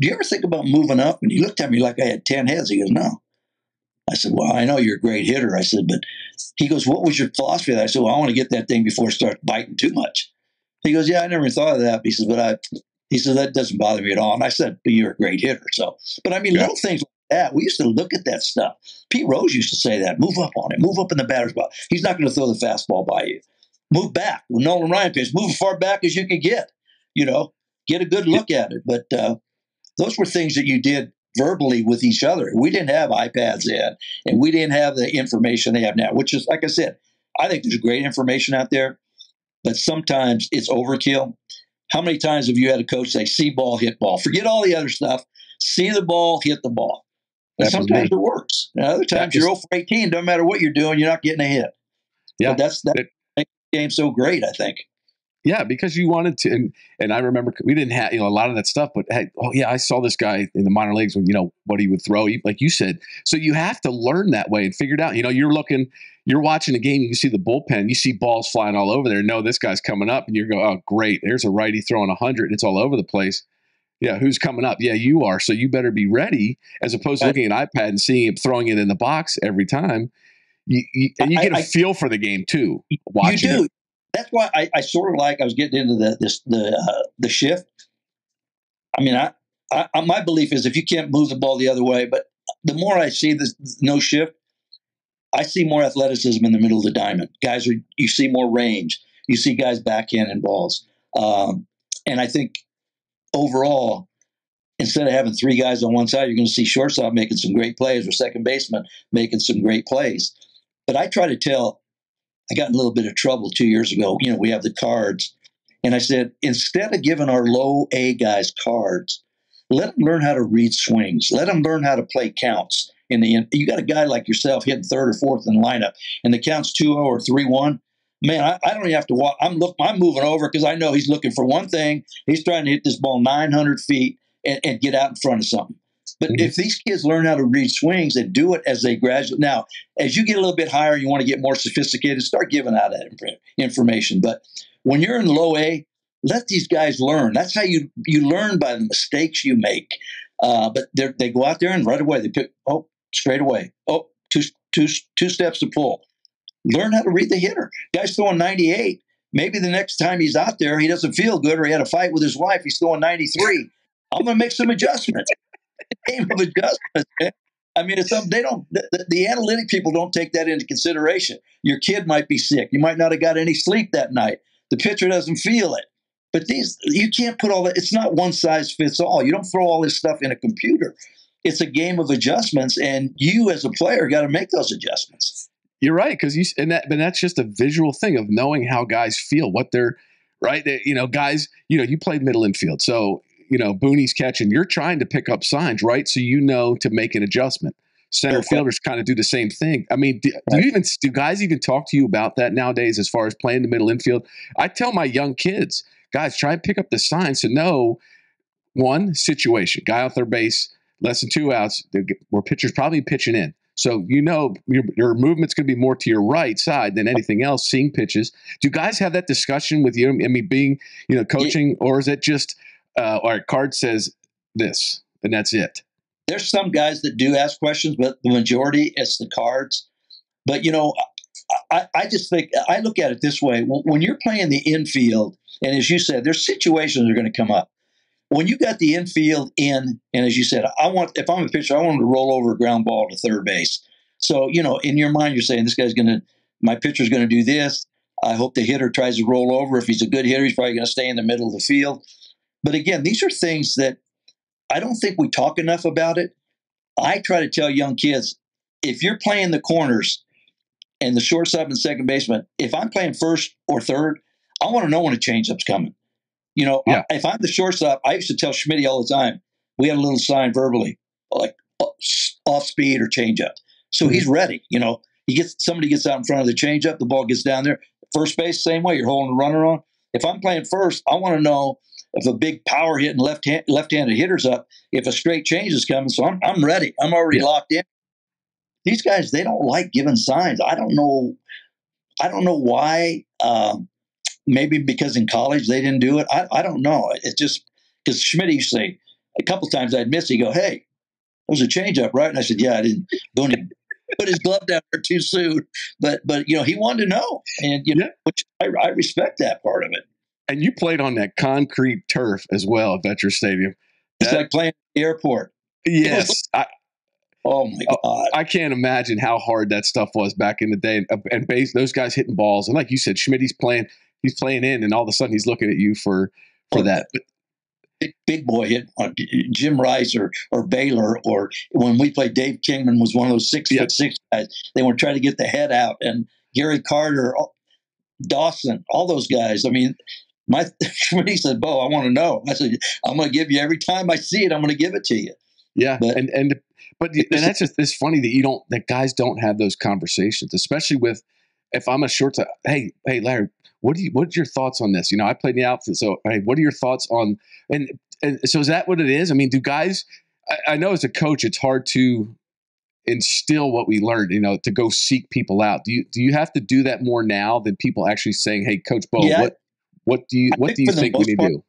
do you ever think about moving up? And he looked at me like I had 10 heads. He goes, no. I said, well, I know you're a great hitter. I said, but he goes, what was your philosophy? I said, well, I want to get that thing before it starts biting too much. He goes, yeah, I never thought of that. He says, but I, he said, that doesn't bother me at all. And I said, but you're a great hitter. So, but I mean, yeah. little things that, we used to look at that stuff. Pete Rose used to say that, move up on it, move up in the batter's box. He's not going to throw the fastball by you move back. When Nolan Ryan pitched, move as far back as you could get. You know, get a good look at it. But uh, those were things that you did verbally with each other. We didn't have iPads then, and we didn't have the information they have now. Which is, like I said, I think there's great information out there, but sometimes it's overkill. how many times have you had a coach say, see ball, hit ball? Forget all the other stuff. See the ball, hit the ball. Sometimes it works. And other times you're 0 for 18. Doesn't matter what you're doing, you're not getting a hit. Yeah. that's that makes the game so great, I think. Yeah, because you wanted to, and, and I remember we didn't have you know a lot of that stuff, but hey, oh yeah, I saw this guy in the minor leagues when you know what he would throw, like you said. So you have to learn that way and figure it out. You know, you're looking, you're watching a game, you see the bullpen, you see balls flying all over there. No, this guy's coming up, and you go, oh great, there's a righty throwing a hundred, it's all over the place. Yeah, who's coming up? Yeah, you are. So you better be ready, as opposed to looking at iPad and seeing him throwing it in the box every time. You, you and you get I, a I, feel for the game too. Watching you do. It that's why I, I, sort of like I was getting into the this the uh, the shift. I mean, I, I, my belief is if you can't move the ball the other way, but the more I see this no shift, I see more athleticism in the middle of the diamond. Guys are you see more range. You see guys backhand and balls, um, and I think overall, instead of having three guys on one side, you're going to see shortstop making some great plays or second baseman making some great plays. But I try to tell I got in a little bit of trouble two years ago. You know, we have the cards. And I said, instead of giving our low A guys cards, let them learn how to read swings. Let them learn how to play counts. In the end, you got a guy like yourself hitting third or fourth in the lineup, and the count's 2 0 or 3 1. Man, I, I, don't even have to walk. I'm look. I'm moving over because I know he's looking for one thing. He's trying to hit this ball 900 feet and, and get out in front of something. But mm-hmm. if these kids learn how to read swings and do it as they graduate, now as you get a little bit higher, you want to get more sophisticated. Start giving out that information. But when you're in low A, let these guys learn. That's how you you learn by the mistakes you make. Uh, but they go out there and right away they pick oh straight away oh two two two steps to pull. Learn how to read the hitter. Guy's throwing 98. Maybe the next time he's out there, he doesn't feel good or he had a fight with his wife. He's throwing 93. I'm going to make some adjustments game of adjustments. I mean, it's they don't. The, the, analytic people don't take that into consideration. Your kid might be sick. You might not have got any sleep that night. The pitcher doesn't feel it. But these, you can't put all that. It's not one size fits all. You don't throw all this stuff in a computer. It's a game of adjustments, and you as a player got to make those adjustments. You're right, because you and that, but that's just a visual thing of knowing how guys feel, what they're right. They, you know, guys, you know, you played middle infield, so you know, Booney's catching, you're trying to pick up signs, right? So you know to make an adjustment. Center fielders kind of do the same thing. I mean, do, do you even do guys even talk to you about that nowadays as far as playing the middle infield? I tell my young kids, guys, try and pick up the signs to know one situation, guy off their base, less than two outs, where pitcher's probably pitching in. So you know your, your movement's going to be more to your right side than anything else. Seeing pitches, do you guys have that discussion with you? I mean, being you know coaching, or is it just uh, our card says this, and that's it. There's some guys that do ask questions, but the majority it's the cards. But you know, I, I just think I look at it this way: when you're playing the infield, and as you said, there's situations that are going to come up. When you got the infield in, and as you said, I want if I'm a pitcher, I want to roll over a ground ball to third base. So you know, in your mind, you're saying this guy's going to, my pitcher's going to do this. I hope the hitter tries to roll over. If he's a good hitter, he's probably going to stay in the middle of the field. But again, these are things that I don't think we talk enough about it. I try to tell young kids if you're playing the corners and the shortstop and second baseman, if I'm playing first or third, I want to know when a changeup's coming. You know, yeah. if I'm the shortstop, I used to tell Schmidt all the time, we had a little sign verbally, like uh, off speed or changeup. So mm-hmm. he's ready. You know, he gets somebody gets out in front of the changeup, the ball gets down there. First base, same way. You're holding the runner on. If I'm playing first, I want to know if a big power hitting left hand, left-handed hitters up, if a straight change is coming, so I'm I'm ready. I'm already yeah. locked in. These guys they don't like giving signs. I don't know. I don't know why. Um, maybe because in college they didn't do it. I, I don't know. It's just because Schmidt used to say a couple times I'd miss. He go, "Hey, it was a changeup, right?" And I said, "Yeah, I didn't." Don't put his glove down there too soon. But but you know he wanted to know, and you know which I, I respect that part of it and you played on that concrete turf as well at Veterans Stadium. That, it's like playing at the airport. Yes. I, oh my oh, god! I can't imagine how hard that stuff was back in the day. And, and base, those guys hitting balls, and like you said, Schmidt's playing. He's playing in, and all of a sudden he's looking at you for for oh, that. Big, big boy hit on uh, Jim Rice or or Baylor or when we played, Dave Kingman was one of those six foot six guys. They were trying to get the head out, and Gary Carter, oh, Dawson, all those guys. I mean, My he said, Bo, I want to know. I said, I'm going to give you every time I see it, I'm going to give it to you. Yeah. But, and, and, but and that's just, it's funny that you don't, that guys don't have those conversations, especially with, if I'm a short, to hey, hey, Larry, what do you, what's your thoughts on this? You know, I played in the outfit. So, hey, what are your thoughts on, and, and so is that what it is? I mean, do guys, I, I know as a coach, it's hard to instill what we learned, you know, to go seek people out. Do you, do you have to do that more now than people actually saying, Hey, coach Bo, yeah. what, what do you, what do you think we need to do?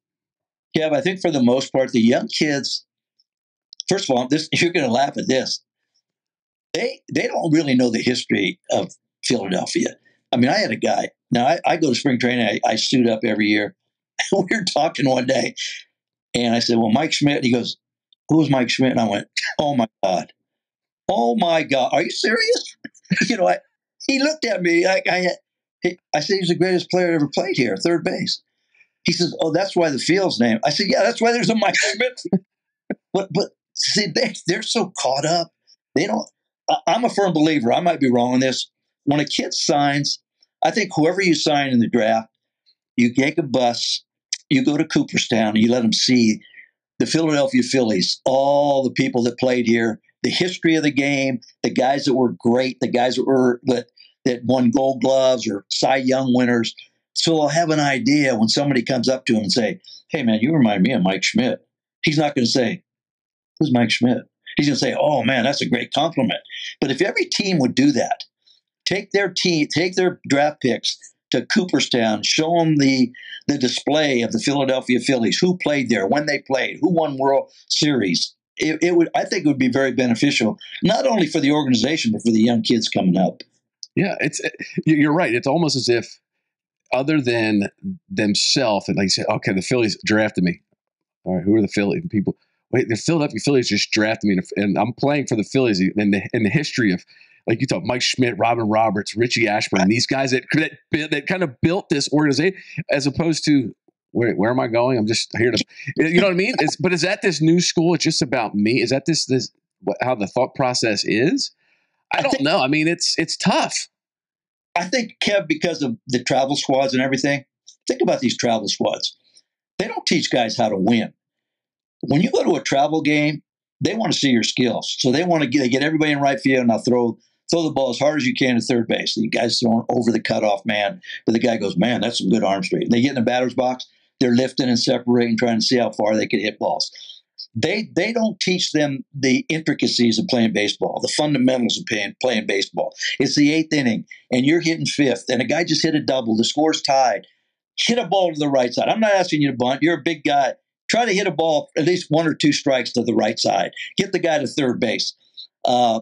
Yeah, I think for the most part, the young kids, first of all, this, you're going to laugh at this. They, they don't really know the history of Philadelphia. I mean, I had a guy. Now I, I go to spring training. I, I suit up every year. we were talking one day, and I said, "Well, Mike Schmidt." He goes, "Who's Mike Schmidt?" And I went, "Oh my god, oh my god, are you serious?" you know, I, he looked at me like I, I said, "He's the greatest player ever played here, third base." He says, "Oh, that's why the field's named." I said, "Yeah, that's why there's a Mike Schmidt." but but see, they they're so caught up. They don't. I'm a firm believer. I might be wrong on this when a kid signs, I think whoever you sign in the draft, you take a bus, you go to Cooperstown, and you let them see the Philadelphia Phillies, all the people that played here, the history of the game, the guys that were great, the guys that were that that won Gold Gloves or Cy Young winners. So they'll have an idea when somebody comes up to him and say, "Hey, man, you remind me of Mike Schmidt." He's not going to say, "Who's Mike Schmidt?" He's going to say, "Oh man, that's a great compliment." But if every team would do that, take their team, take their draft picks to Cooperstown, show them the the display of the Philadelphia Phillies, who played there, when they played, who won World Series. It, it would, I think, it would be very beneficial, not only for the organization but for the young kids coming up. Yeah, it's eh, you're right. It's almost as if, other than themselves, and like you said, okay, the Phillies drafted me. All right, who are the Phillies people? Wait, the Philadelphia Phillies just drafted me, and I'm playing for the Phillies in the in the history of like you talk, Mike Schmidt, Robin Roberts, Richie Ashburn, these guys that, that that kind of built this organization, as opposed to where, where am I going? I'm just here to, you know what I mean? It's, but is that this new school? It's just about me. Is that this this what, how the thought process is? I, I don't think, know. I mean, it's it's tough. I think Kev, because of the travel squads and everything. Think about these travel squads. They don't teach guys how to win. When you go to a travel game, they want to see your skills. So they want to get, they get everybody in right field and I'll throw throw the ball as hard as you can to third base. The guy's throwing over the cutoff man, but the guy goes, man, that's some good arm strength. And they get in the batter's box, they're lifting and separating, trying to see how far they can hit balls. They they don't teach them the intricacies of playing baseball, the fundamentals of playing, playing baseball. It's the eighth inning, and you're hitting fifth, and a guy just hit a double. The score's tied. Hit a ball to the right side. I'm not asking you to bunt. You're a big guy. Try to hit a ball at least one or two strikes to the right side. Get the guy to third base. Uh,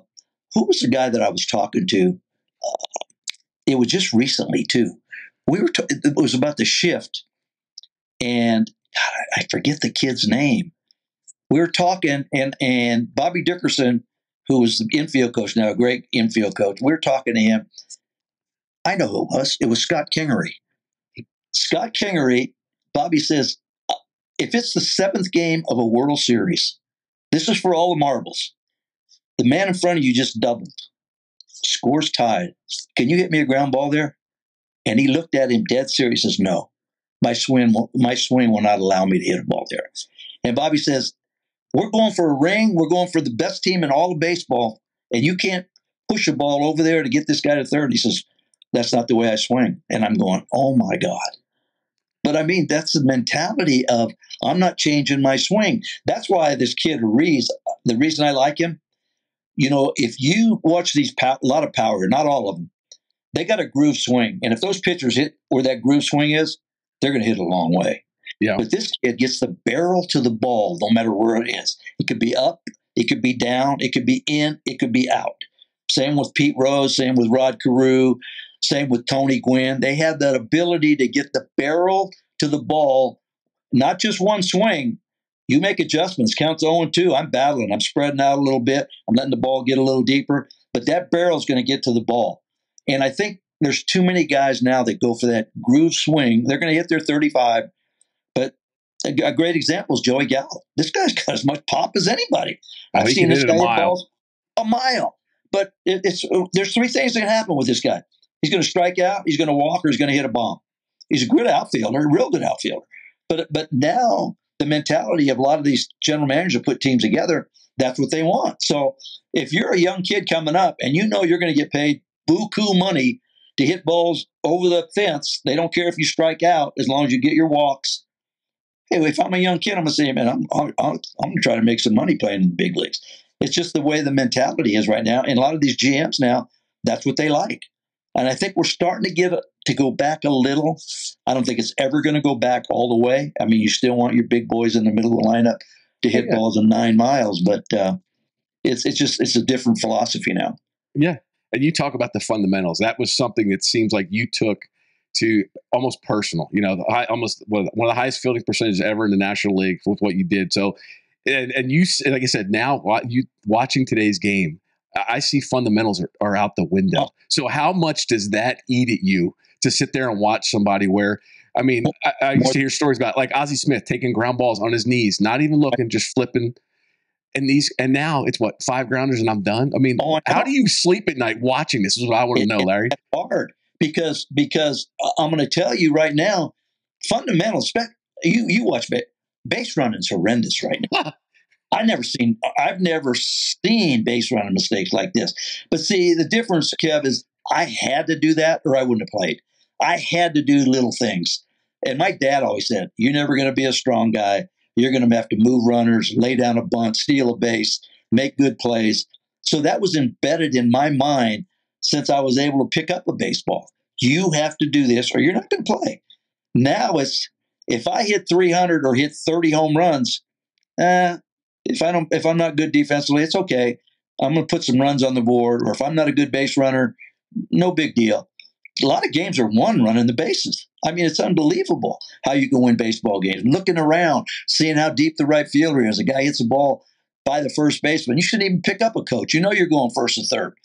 who was the guy that I was talking to? Uh, it was just recently too. We were. T- it was about the shift, and God, I forget the kid's name. We were talking, and and Bobby Dickerson, who was the infield coach now, a great infield coach. We were talking to him. I know who it was. It was Scott Kingery. Scott Kingery. Bobby says, uh, if it's the seventh game of a World Series, this is for all the marbles. The man in front of you just doubled. Scores tied. Can you hit me a ground ball there? And he looked at him dead serious. Says, "No, my swing, my swing will not allow me to hit a ball there." And Bobby says, "We're going for a ring. We're going for the best team in all of baseball, and you can't push a ball over there to get this guy to third. He says, "That's not the way I swing." And I'm going, "Oh my god." But I mean, that's the mentality of I'm not changing my swing. That's why this kid Reese, the reason I like him, you know, if you watch these, a lot of power, not all of them, they got a groove swing. And if those pitchers hit where that groove swing is, they're going to hit a long way. Yeah. But this kid gets the barrel to the ball no matter where it is. It could be up, it could be down, it could be in, it could be out. Same with Pete Rose, same with Rod Carew, same with Tony Gwynn. They have that ability to get the barrel to the ball, not just one swing, you make adjustments. Counts 0 and 2. I'm battling. I'm spreading out a little bit. I'm letting the ball get a little deeper, but that barrel is going to get to the ball. And I think there's too many guys now that go for that groove swing. They're going to hit their 35, but a, a, great example is Joey Gallo. This guy's got as much pop as anybody. Oh, I've seen this guy hit balls a mile. But it, it's uh, there's three things that can happen with this guy. He's going to strike out, he's going to walk, or he's going to hit a bomb. He's a good outfielder, a real good outfielder. But but now the mentality of a lot of these general managers put teams together, that's what they want. So if you're a young kid coming up and you know you're going to get paid buku money to hit balls over the fence, they don't care if you strike out as long as you get your walks. Hey, if I'm a young kid, I'm gonna say, man, I'm I'm, I'm gonna try to make some money playing in the big leagues. It's just the way the mentality is right now, and a lot of these GMs now, that's what they like. And I think we're starting to get to go back a little. I don't think it's ever going to go back all the way. I mean, you still want your big boys in the middle of the lineup to hit yeah. balls in nine miles, but uh, it's it's just it's a different philosophy now. Yeah, and you talk about the fundamentals. That was something that seems like you took to almost personal. You know, high, almost one of the highest fielding percentages ever in the National League with what you did. So, and and you like I said, now you watching today's game I see fundamentals are, are out the window. So how much does that eat at you to sit there and watch somebody where I mean, I, I used to hear stories about like Ozzie Smith taking ground balls on his knees, not even looking, just flipping. And these, and now it's what five grounders, and I'm done. I mean, oh, how do you sleep at night watching this? Is what I want to know, Larry. Hard because because uh, I'm going to tell you right now, fundamentals. You you watch base running is horrendous right now. I never seen I've never seen base running mistakes like this. But see, the difference, Kev, is I had to do that or I wouldn't have played. I had to do little things. And my dad always said, You're never going to be a strong guy. You're going to have to move runners, lay down a bunt, steal a base, make good plays. So that was embedded in my mind since I was able to pick up a baseball. You have to do this or you're not going to play. Now it's if I hit 300 or hit 30 home runs, eh, if I don't, if I'm not good defensively, it's okay. I'm going to put some runs on the board. Or if I'm not a good base runner, no big deal. A lot of games are one running the bases. I mean, it's unbelievable how you can win baseball games. Looking around, seeing how deep the right fielder is. A guy hits a ball by the first baseman. You shouldn't even pick up a coach. You know you're going first and third.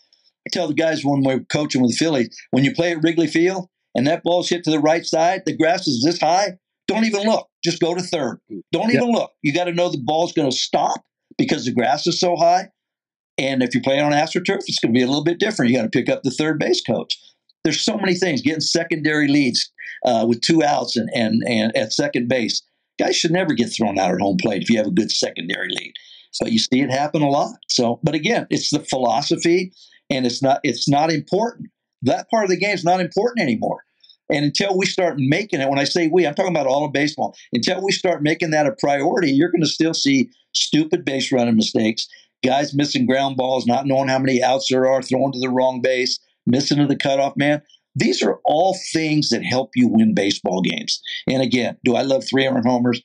I tell the guys when we're coaching with the Phillies, when you play at Wrigley Field and that ball's hit to the right side, the grass is this high, don't even look. Just go to third. Don't even look. You got to know the ball's going to stop because the grass is so high. And if you're playing on AstroTurf, it's going to be a little bit different. You got to pick up the third base coach. There's so many things. Getting secondary leads uh, with two outs and, and and at second base. Guys should never get thrown out at home plate if you have a good secondary lead. So you see it happen a lot. So, but again, it's the philosophy, and it's not it's not important. That part of the game is not important anymore. And until we start making it, when I say we, I'm talking about all of baseball, until we start making that a priority, you're going to still see stupid base running mistakes, guys missing ground balls, not knowing how many outs there are, throwing to the wrong base, missing to the cutoff man. These are all things that help you win baseball games. And again, do I love 300 homers?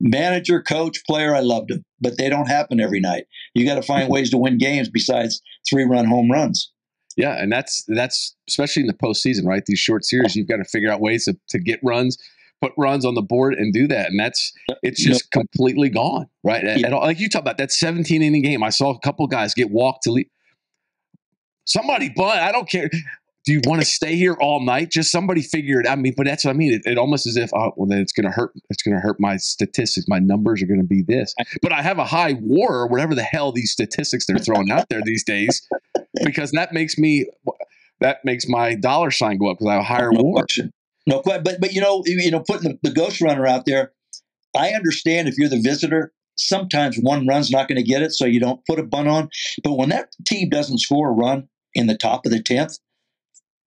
Manager, coach, player, I loved them, but they don't happen every night. You got to find ways to win games besides three run home runs. Yeah, and that's that's especially in the postseason, right? These short series, you've got to figure out ways to, to get runs, put runs on the board, and do that. And that's it's just completely gone, right? And, like you talk about that 17 inning game, I saw a couple guys get walked to leave. Somebody bunt. I don't care do you want to stay here all night? Just somebody figure it out. I mean, but that's what I mean. It, it almost as if, oh, well, then it's going to hurt. It's going to hurt my statistics. My numbers are going to be this. But I have a high WAR or whatever the hell these statistics they're throwing out there these days, because that makes me that makes my dollar sign go up because I have a higher no WAR. Question. No, question. but but you know, you know, putting the, the ghost runner out there. I understand if you're the visitor, sometimes one run's not going to get it, so you don't put a bun on. But when that team doesn't score a run in the top of the tenth,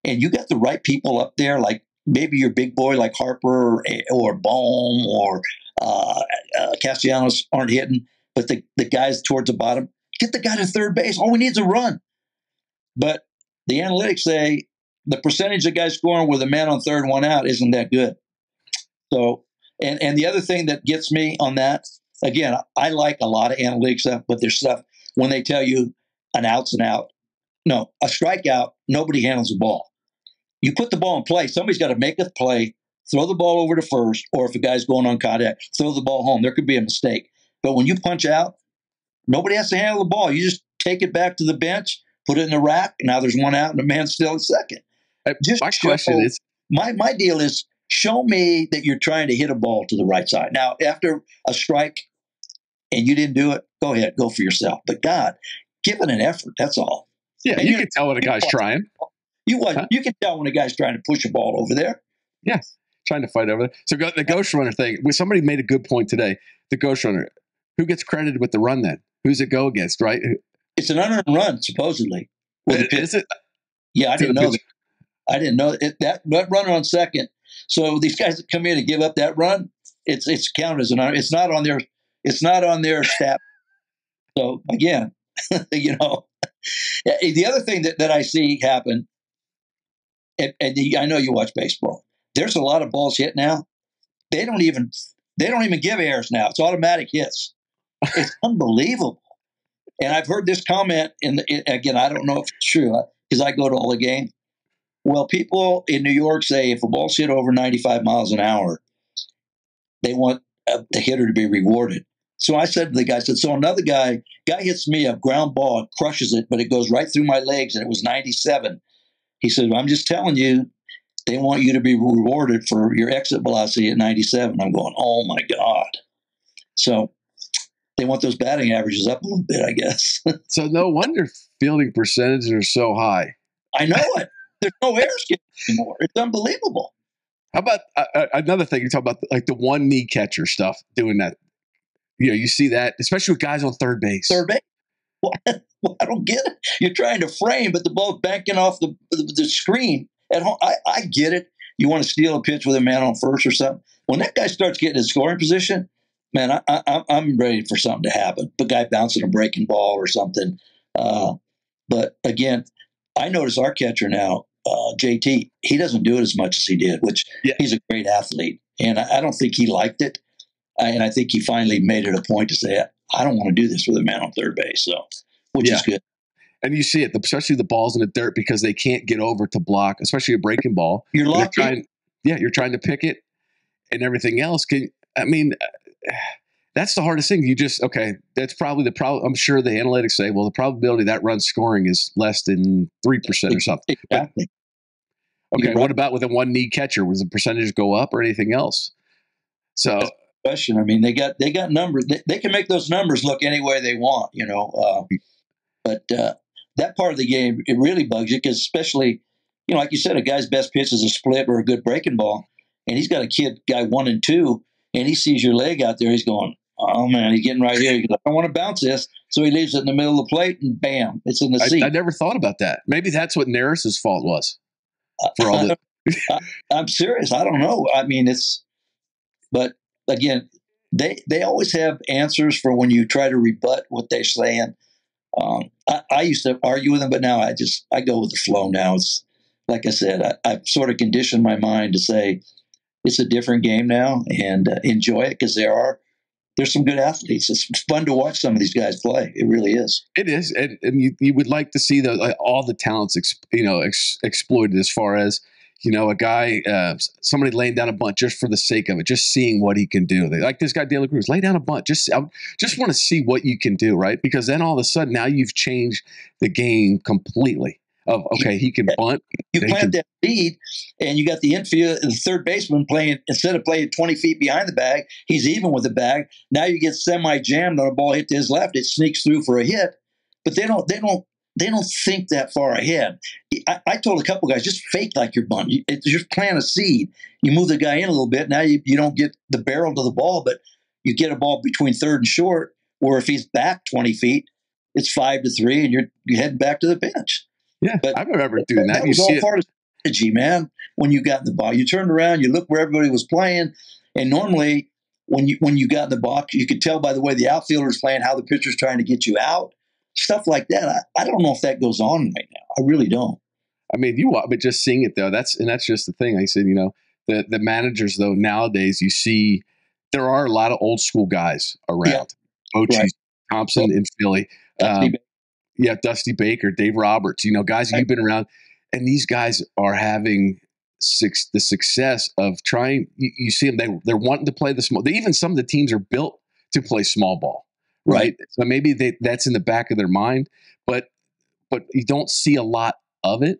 and you got the right people up there, like maybe your big boy like Harper or, or Bohm or uh, uh, Castellanos aren't hitting, but the, the guys towards the bottom, get the guy to third base. All we need is a run. But the analytics say the percentage of guys scoring with a man on third, one out isn't that good. So, and, and the other thing that gets me on that, again, I like a lot of analytics stuff, but there's stuff when they tell you an out's an out. No, a strikeout, nobody handles the ball you put the ball in play. Somebody's got to make a play, throw the ball over to first, or if a guy's going on contact, throw the ball home. There could be a mistake. But when you punch out, nobody has to handle the ball. You just take it back to the bench, put it in the rack. Now there's one out, and the man's still in second. Uh, just my show, question is my my deal is show me that you're trying to hit a ball to the right side. Now, after a strike and you didn't do it, go ahead, go for yourself. But God, give it an effort. That's all. Yeah, and you can tell what a guy's trying. You what? Huh? You can tell when a guy's trying to push a ball over there. Yes. trying to fight over there. So go, the ghost runner thing. Somebody made a good point today. The ghost runner. Who gets credited with the run then? Who's it go against? Right? It's an unearned run, supposedly. Is it? yeah, I didn't know pitch- that. I didn't know it, that that runner on second. So these guys that come in and give up that run, it's it's counted as an. It's not on their it's not on their stat. So again, you know, the other thing that, that I see happen, and, and the- I know you watch baseball. There's a lot of balls hit now. They don't even they don't even give airs now. It's automatic hits. It's unbelievable. And I've heard this comment, and again, I don't know if it's true because I go to all the games. Well, people in New York say if a ball's hit over 95 miles an hour, they want uh, the hitter to be rewarded. So I said to the guy, I said, so another guy, guy hits me a ground ball, and crushes it, but it goes right through my legs, and it was 97. He said, I'm just telling you, they want you to be rewarded for your exit velocity at 97. I'm going, oh my God. So they want those batting averages up a little bit, I guess. So no wonder fielding percentages are so high. I know it. There's no air skip anymore. It's unbelievable. How about uh, uh, another thing? You talk about like the one knee catcher stuff, doing that. You know, you see that, especially with guys on third base. Third base. I don't get it. You're trying to frame, but the ball's banking off the, the, the screen at home. I, I get it. You want to steal a pitch with a man on first or something. When that guy starts getting in scoring position, man, I, I, I'm- I'm ready for something to happen. The guy bouncing a breaking ball or something. Uh, but again, I notice our catcher now, uh, JT, he doesn't do it as much as he did, which Yeah. he's a great athlete. And I, I don't think he liked it. Uh, and I think he finally made it a point to say, I don't want to do this with a man on third base. So, which Yeah. is good. and you see it, especially the balls in the dirt because they can't get over to block, especially a breaking ball. You're locked yeah, you're trying to pick it, and everything else. Can I mean, that's the hardest thing. You just okay. That's probably the problem. I'm sure the analytics say, well, the probability that run scoring is less than three percent or something. Exactly. Okay, right. what about with a one knee catcher? Was the percentage go up or anything else? So question. I mean, they got they got numbers. They, they can make those numbers look any way they want, you know. Uh, but uh, that part of the game it really bugs you because, especially, you know, like you said, a guy's best pitch is a split or a good breaking ball, and he's got a kid, guy one and two, and he sees your leg out there. He's going, "Oh man, he's getting right here." He goes, "I want to bounce this," so he leaves it in the middle of the plate, and bam, it's in the seat. I never thought about that. Maybe that's what Neris's fault was for all the. I'm serious. I don't know. I mean, it's, but again, they they always have answers for when you try to rebut what they're saying. Um, I, I used to argue with them, but now I just I go with the flow. Now it's like I said, I, I've sort of conditioned my mind to say it's a different game now and uh, enjoy it because there are there's some good athletes. It's fun to watch some of these guys play. It really is. It is, and, and you, you would like to see the all the talents, ex, you know, ex, exploited as far as you know, a guy, uh, somebody laying down a bunt just for the sake of it, just seeing what he can do. They like this guy, De La Cruz, lay down a bunt. Just, I just want to see what you can do, right? Because then all of a sudden, now you've changed the game completely. Of okay, he can bunt. You plant can- that seed, and you got the infield, the third baseman playing instead of playing twenty feet behind the bag, he's even with the bag. Now you get semi jammed on a ball hit to his left, it sneaks through for a hit, but they don't, they don't, they don't think that far ahead. I, I told a couple guys just fake like you're bunting. You, it, just plant a seed. You move the guy in a little bit. Now you, you don't get the barrel to the ball, but you get a ball between third and short. Or if he's back twenty feet, it's five to three, and you're you're heading back to the bench. Yeah, But- I remember doing that. That You was see all it. part of strategy, man. When you got the ball, you turned around, you looked where everybody was playing, and normally when you when you got in the box, you could tell by the way the outfielder is playing how the pitcher's trying to get you out, stuff like that. I, I don't know if that goes on right now. I really don't. I mean, you but just seeing it though, that's and that's just the thing. I said, you know, the the managers though nowadays, you see there are a lot of old school guys around. Ochi, Right. Thomson in Philly, um, yeah, Dusty Baker, Dave Roberts. You know, guys Right. you've been around, and these guys are having six, the success of trying. You, you see them; they they're wanting to play the small. They, even some of the teams are built to play small ball, right? So maybe they, that's in the back of their mind, but but you don't see a lot of it.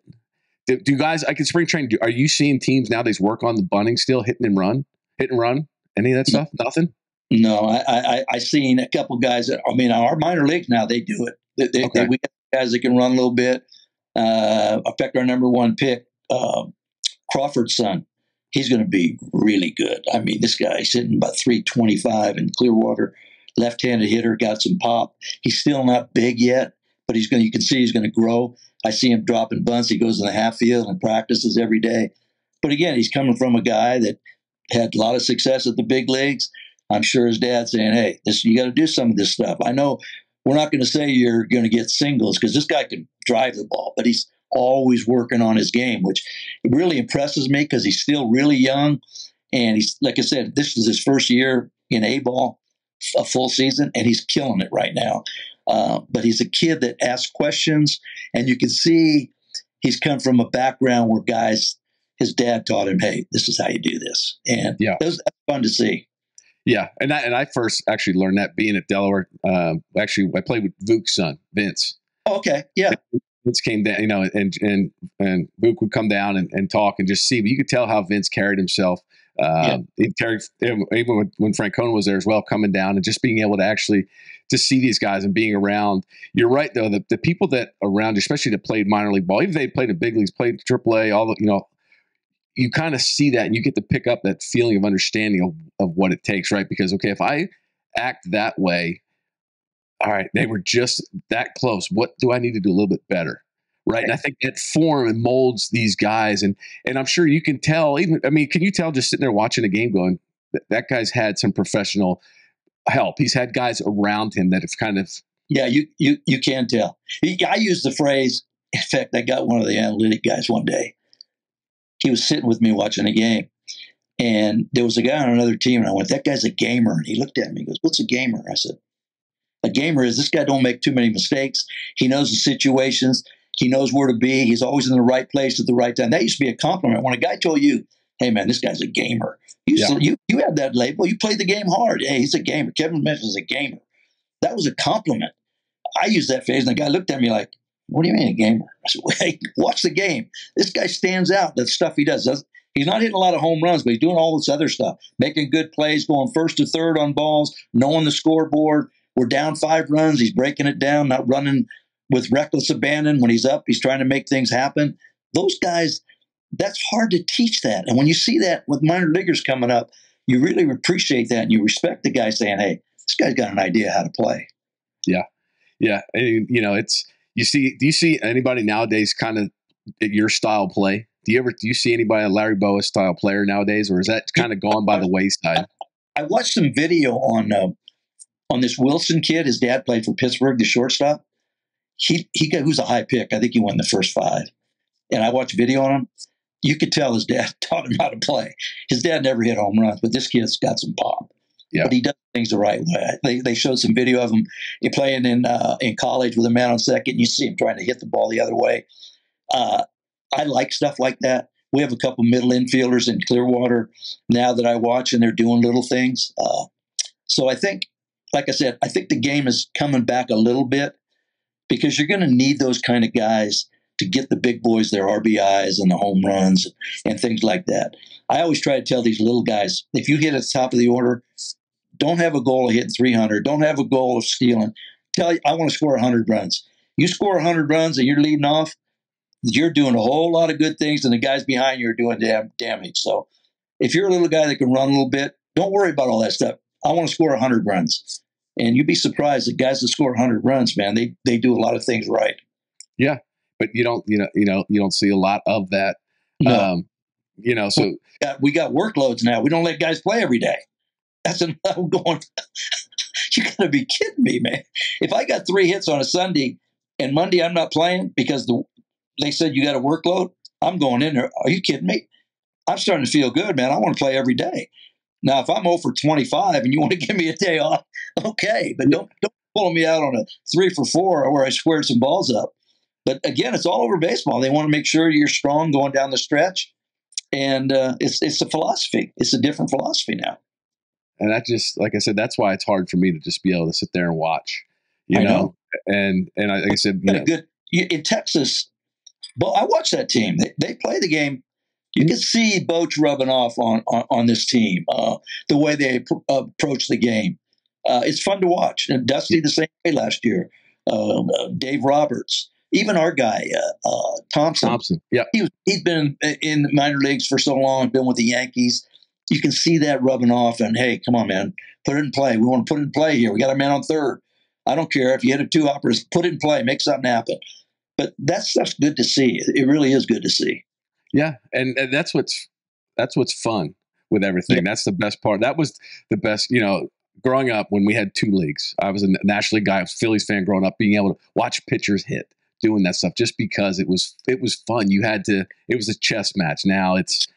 Do, do you guys? I can spring train. Do, are you seeing teams nowadays work on the bunting still, hitting and run, hit and run, any of that stuff? Nothing. No, I, I I seen a couple guys. That, I mean, our minor leagues now they do it. They, they, Okay. they- we got guys that can run a little bit. Uh, affect our number one pick, uh, Crawford's son. he's going to be really good. I mean, this guy's hitting about 325 in Clearwater, left-handed hitter, got some pop. He's still not big yet, but he's going. You can see he's going to grow. I see him dropping bunts. He goes in the half field and practices every day. But again, he's coming from a guy that had a lot of success at the big leagues. I'm sure his dad's saying, "Hey, this you got to do some of this stuff." I know we're not going to say you're going to get singles because this guy can drive the ball, but he's always working on his game, which really impresses me because he's still really young. And he's, like I said, this is his first year in A ball, a full season, and he's killing it right now. Uh, but he's a kid that asks questions, and you can see he's come from a background where guys, his dad taught him, hey, this is how you do this. And yeah. it was fun to see. Yeah, and I, and I first actually learned that being at Delaware. Um, actually, I played with Vuk's son, Vince. Oh, okay, yeah. Vince came down, you know, and and and Vuk would come down and, and talk and just see. But you could tell how Vince carried himself. Um, yeah. Even when, when Francona was there as well, coming down and just being able to actually to see these guys and being around. You're right though, the, the people that around, especially that played minor league ball, even they played in big leagues, played AAA, all the you know, you kind of see that and you get to pick up that feeling of understanding of, of what it takes, right? Because okay, if I act that way, all right, they were just that close. What do I need to do a little bit better? Right. And I think that form and molds these guys. And and I'm sure you can tell, even I mean, can you tell just sitting there watching a game going, that, that guy's had some professional help. He's had guys around him that have kind of Yeah, you you you can tell. I use the phrase, in fact, I got one of the analytic guys one day he was sitting with me watching a game. And there was a guy on another team, and I went, That guy's a gamer. And he looked at me, and goes, What's a gamer? I said, A gamer is this guy don't make too many mistakes. He knows the situations, he knows where to be, he's always in the right place at the right time. That used to be a compliment. When a guy told you, Hey man, this guy's a gamer. You yeah. you you had that label. You played the game hard. Hey, he's a gamer. Kevin Mitchell is a gamer. That was a compliment. I used that phrase, and the guy looked at me like, what do you mean a gamer? I said, hey, watch the game. This guy stands out. The stuff he does. He's not hitting a lot of home runs, but he's doing all this other stuff, making good plays, going first to third on balls, knowing the scoreboard. We're down five runs. He's breaking it down, not running with reckless abandon. When he's up, he's trying to make things happen. Those guys, that's hard to teach that. And when you see that with minor leaguers coming up, you really appreciate that and you respect the guy saying, hey, this guy's got an idea how to play. Yeah. Yeah. And, you know, it's, you see, do you see anybody nowadays kind of your style play? Do you ever do you see anybody a Larry Bowa style player nowadays, or is that kind of gone by the wayside? I watched some video on uh, on this Wilson kid. His dad played for Pittsburgh, the shortstop. He he got who's a high pick. I think he won the first five. And I watched video on him. You could tell his dad taught him how to play. His dad never hit home runs, but this kid's got some pop. Yeah. But he does things the right way. They, they showed some video of him playing in uh, in college with a man on second. You see him trying to hit the ball the other way. Uh, I like stuff like that. We have a couple middle infielders in Clearwater now that I watch, and they're doing little things. Uh, so I think, like I said, I think the game is coming back a little bit because you're going to need those kind of guys to get the big boys their RBIs and the home runs and things like that. I always try to tell these little guys if you hit at the top of the order, don't have a goal of hitting 300. Don't have a goal of stealing. Tell you, I want to score 100 runs. You score 100 runs and you're leading off, you're doing a whole lot of good things, and the guys behind you are doing dam- damage. So if you're a little guy that can run a little bit, don't worry about all that stuff. I want to score 100 runs. And you'd be surprised that guys that score 100 runs, man, they, they do a lot of things right. Yeah, but you don't, you know, you know, you don't see a lot of that. No. Um, you know, so we got, we got workloads now. We don't let guys play every day. That's another going. you gotta be kidding me, man. If I got three hits on a Sunday and Monday I'm not playing because the they said you got a workload, I'm going in there. Are you kidding me? I'm starting to feel good, man. I want to play every day. Now, if I'm over 25 and you want to give me a day off, okay, but don't don't pull me out on a three for four where I squared some balls up. But again, it's all over baseball. They want to make sure you're strong going down the stretch, and uh, it's it's a philosophy. It's a different philosophy now. And that just, like I said, that's why it's hard for me to just be able to sit there and watch, you know? know? And and I, like I said, you know, good in Texas. But I watch that team. They, they play the game. You can see Boch rubbing off on on, on this team. Uh, the way they uh, approach the game, uh, it's fun to watch. And Dusty the same way last year. Um, uh, Dave Roberts. even our guy uh, uh, Thomson. Thomson. Yeah. He was, he'd been in the minor leagues for so long, been with the Yankees. You can see that rubbing off. And hey, come on, man, put it in play. We want to put it in play here. We got a man on third. I don't care if you hit a two hoppers, put it in play, make something happen. But that's that's good to see. It really is good to see. Yeah, and, and that's what's that's what's fun with everything. Yeah. That's the best part. That was the best. You know, growing up when we had two leagues, I was a National League guy. I was a Phillies fan growing up, being able to watch pitchers hit, doing that stuff, just because it was it was fun. You had to. It was a chess match. Now it's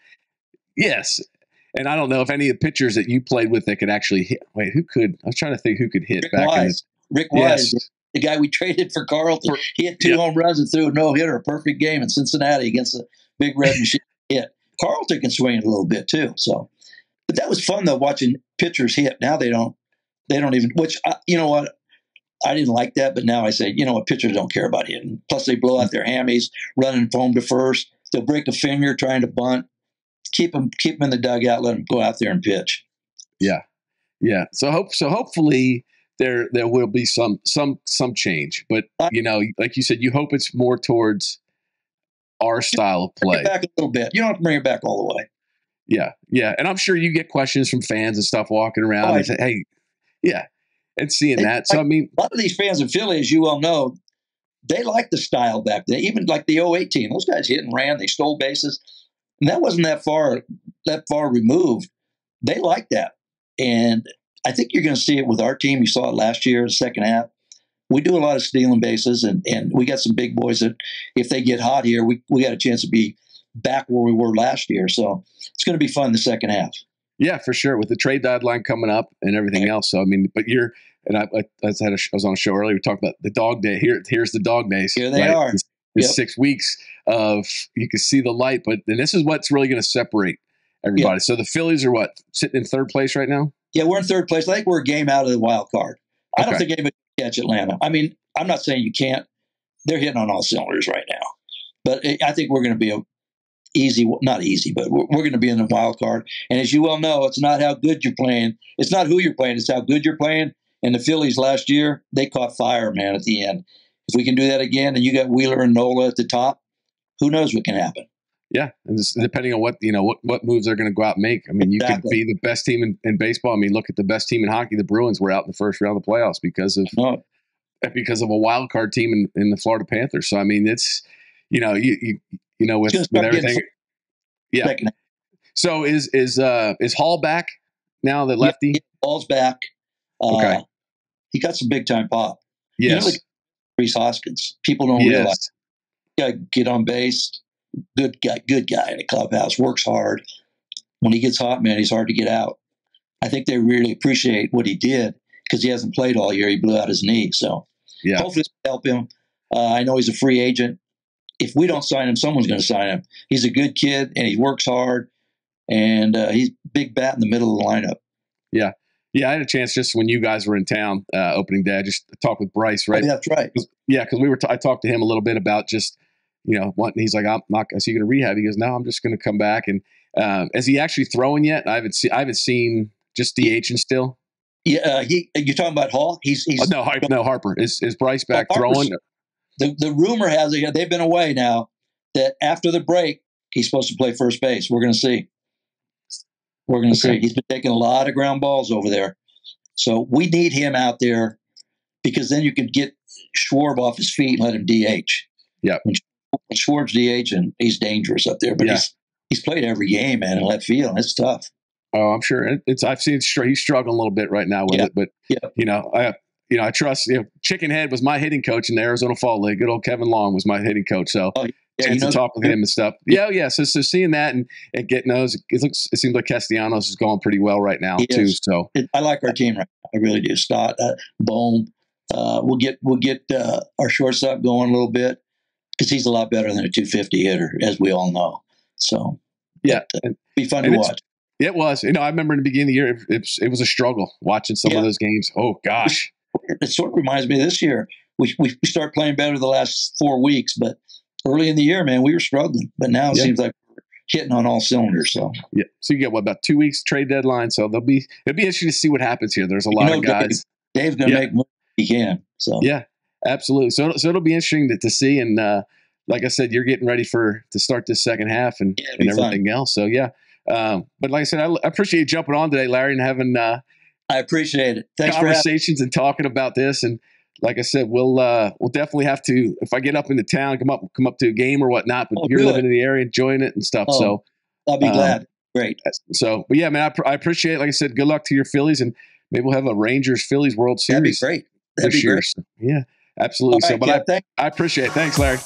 yes. And I don't know if any of the pitchers that you played with that could actually hit. Wait, who could? I was trying to think who could hit Rick back Wise. the, Rick Wise, yes. the guy we traded for Carlton. He hit two yeah. home runs and threw a no hitter, a perfect game in Cincinnati against the Big Red Machine. hit. Carlton can swing it a little bit too. So, but that was fun though watching pitchers hit. Now they don't. They don't even. Which I, you know what. I didn't like that, but now I say, you know what, pitchers don't care about hitting. Plus, they blow out their hammies, running home to first. They'll break a finger trying to bunt. Keep them, keep them in the dugout. Let them go out there and pitch. Yeah, yeah. So hope, so hopefully there there will be some some some change. But uh, you know, like you said, you hope it's more towards our style of play. back a little bit. You don't have to bring it back all the way. Yeah, yeah, and I'm sure you get questions from fans and stuff walking around oh, and say, "Hey, yeah," and seeing they, that. So I mean, a lot of these fans of Philly, as you well know, they like the style back then. Even like the 08 team, those guys hit and ran, they stole bases, and that wasn't that far that far removed. They like that, and I think you're going to see it with our team. You saw it last year, the second half we do a lot of stealing bases, and, and we got some big boys that if they get hot here, we, we got a chance to be back where we were last year. So it's going to be fun the second half. Yeah, for sure. With the trade deadline coming up and everything else. So I mean, but you're and I, I, I, had a, I was on a show earlier. We talked about the dog day. Here, here's the dog days. Here they right? are. It's, it's yep. six weeks of you can see the light, but and this is what's really going to separate everybody. Yep. So the Phillies are what sitting in third place right now. Yeah, we're in third place. I think we're a game out of the wild card. I okay. don't think anybody catch Atlanta. I mean, I'm not saying you can't. They're hitting on all cylinders right now, but I think we're going to be a easy, not easy, but we're, we're going to be in the wild card. And as you well know, it's not how good you're playing. It's not who you're playing. It's how good you're playing. And the Phillies last year, they caught fire, man, at the end. If we can do that again, and you got Wheeler and Nola at the top, who knows what can happen? Yeah, and depending on what you know, what, what moves they're going to go out and make. I mean, you exactly. could be the best team in, in, baseball. I mean, look at the best team in hockey. The Bruins were out in the first round of the playoffs because of oh. because of a wild card team in, in the Florida Panthers. So I mean, it's you know you you, you know with, with everything. Yeah. So is is uh is Hall back now? The lefty yeah, Hall's back. Uh, okay. He got some big time pop. Yes. You know, like Rhys Hoskins. People don't yes. realize. Got get on base good guy, good guy in the clubhouse, works hard. When he gets hot, man, he's hard to get out. I think they really appreciate what he did because he hasn't played all year. He blew out his knee, so yeah. hopefully help him. Uh, I know he's a free agent. If we don't sign him, someone's going to sign him. He's a good kid and he works hard, and uh, he's big bat in the middle of the lineup. Yeah, yeah. I had a chance just when you guys were in town uh, opening day. I just talked with Bryce, right? Oh, that's right. Yeah, because we were. T- I talked to him a little bit about just you know, what, he's like, I'm not, is he going to rehab? He goes, no, I'm just going to come back. And um, is he actually throwing yet? I haven't seen, I haven't seen just DHing still. Yeah, uh, he. You're talking about Hall? He's, he's oh, no, Harper, no Harper. Is is Bryce back oh, throwing? The the rumor has it they've been away now. That after the break, he's supposed to play first base. We're going to see. We're going to okay. see. He's been taking a lot of ground balls over there, so we need him out there because then you can get Schwarb off his feet and let him DH. Yeah. When Schwarber DH, and he's dangerous up there. But yeah. he's he's played every game, man, in left field. It's tough. Oh, I'm sure. It's I've seen he's struggling a little bit right now with yeah. it, but yeah. you know, I you know I trust. You know, Chicken Head was my hitting coach in the Arizona Fall League. Good old Kevin Long was my hitting coach. So. Oh, yeah, to talk with him and stuff. Yeah, yeah. So, so seeing that and, and getting those, it looks, it seems like Castellanos is going pretty well right now too. Is. So I like our team right now. I really do. Stott, uh, Bohm. Uh, we'll get we'll get uh, our shortstop going a little bit because he's a lot better than a 250 hitter, as we all know. So, yeah, it'd uh, be fun to watch. It was. You know, I remember in the beginning of the year, it, it, it was a struggle watching some yeah. of those games. Oh, gosh. It sort of reminds me of this year. We, we, we start playing better the last four weeks, but early in the year, man, we were struggling. But now it yeah. seems like we're hitting on all cylinders. So, yeah. So you get what, about two weeks trade deadline. So there'll be, it'll be interesting to see what happens here. There's a lot you know, of guys. Dave, Dave's going to yeah. make what he can. So, yeah. Absolutely. So, so it'll be interesting to, to see. And uh, like I said, you're getting ready for to start this second half and, Yeah, and be fun. everything else. So yeah. Um, but like I said, I, I appreciate you jumping on today, Larry, and having uh, I appreciate it. Thanks conversations and talking about this. And like I said, we'll uh, we'll definitely have to if I get up into town, come up come up to a game or whatnot. But Oh, you're good. living in the area, enjoying it and stuff. Oh, so I'll be um, glad. Great. so, but yeah, man, I, pr- I appreciate. it. Like I said, good luck to your Phillies, and maybe we'll have a Rangers Phillies World Series. That'd be great. That'd be year. great. Yeah, absolutely. All so, but thank- I, I appreciate it. Thanks, Larry.